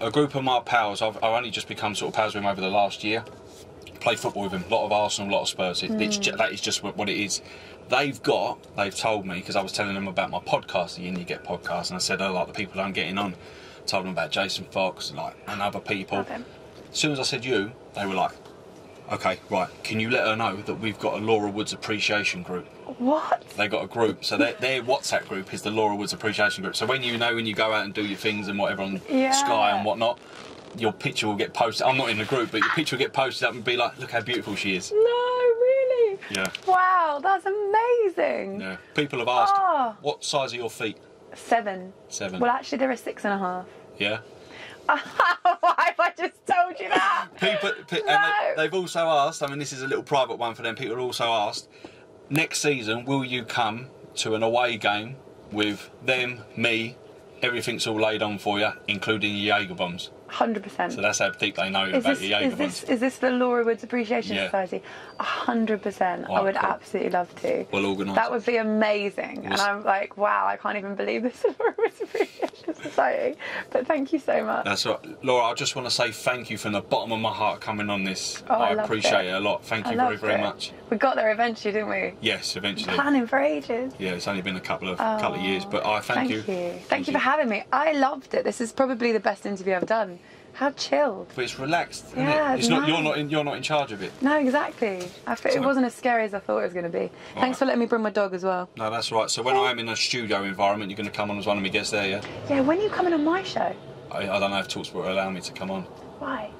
a group of my pals, I've, I've only just become sort of pals with him over the last year. Played football with him, a lot of Arsenal, a lot of Spurs. It, it's hmm. ju- that is just what, it is. They've got, they've told me, because I was telling them about my podcast, the You Get podcast, and I said, oh, like the people I'm getting on. Told them about Jason Fox, and like, and other people. As soon as I said you, they were like, okay, right, can you let her know that we've got a Laura Woods appreciation group? What? they got a group. So their, their WhatsApp group is the Laura Woods Appreciation Group. So when you know when you go out and do your things and whatever on Yeah. Sky and whatnot, your picture will get posted. I'm not in the group, but your picture will get posted up and be like, look how beautiful she is. No, really? Yeah. Wow, that's amazing. Yeah. People have asked, Ah. what size are your feet? Seven. Seven. Well, actually, they're a six and a half. Yeah. Why have I just told you that? People, pe- and No. they, they've also asked. I mean, this is a little private one for them. People have also asked, next season, will you come to an away game with them, me? Everything's all laid on for you, including your Jaeger bombs. Hundred percent. So that's how deep they know Is about this, the is Jaeger this is this the Laura Woods Appreciation Yeah. Society? A hundred percent. I would cool. absolutely love to. We'll organise That would be amazing. And I'm like, wow, I can't even believe this is Laura Woods Appreciation Society. But thank you so much. That's right. Laura, I just want to say thank you from the bottom of my heart coming on this. Oh, I I appreciate it. it. a lot. Thank you very, very it. much. We got there eventually, didn't we? Yes, eventually. Planning for ages. Yeah, it's only been a couple of couple of years, oh, but I thank, Thank you. Thank, you for having me. I loved it. This is probably the best interview I've done. How chill. But it's relaxed, isn't Yeah, it? It's not. You're not. In, you're not in charge of it. No, exactly. I fe- it wasn't as scary as I thought it was going to be. Thanks for letting me bring my dog as well. No, that's right. So when I am in a studio environment, you're going to come on as one of my guests there, yeah? Yeah, when are you coming on my show? I, I don't know if Talksport will allow me to come on. Why?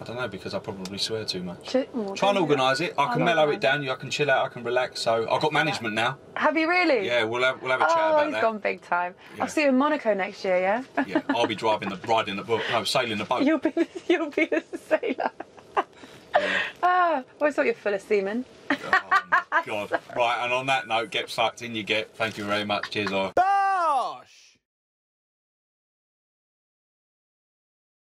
I don't know because I probably swear too much. Should, well, Try and organise it. I can I'll mellow organise it down. You, I can chill out. I can relax. So I've got management now. Have you really? Yeah, we'll have we'll have a chat Oh, about he's that. gone big time. Yeah. I'll see you in Monaco next year, yeah? Yeah, I'll be driving the riding the boat. No, sailing the boat. you'll be the, you'll be the sailor. ah, I always thought you were full of semen. Oh, God. Right, and on that note, get fucked In Ya Get. Thank you very much. Cheers, all. Bye.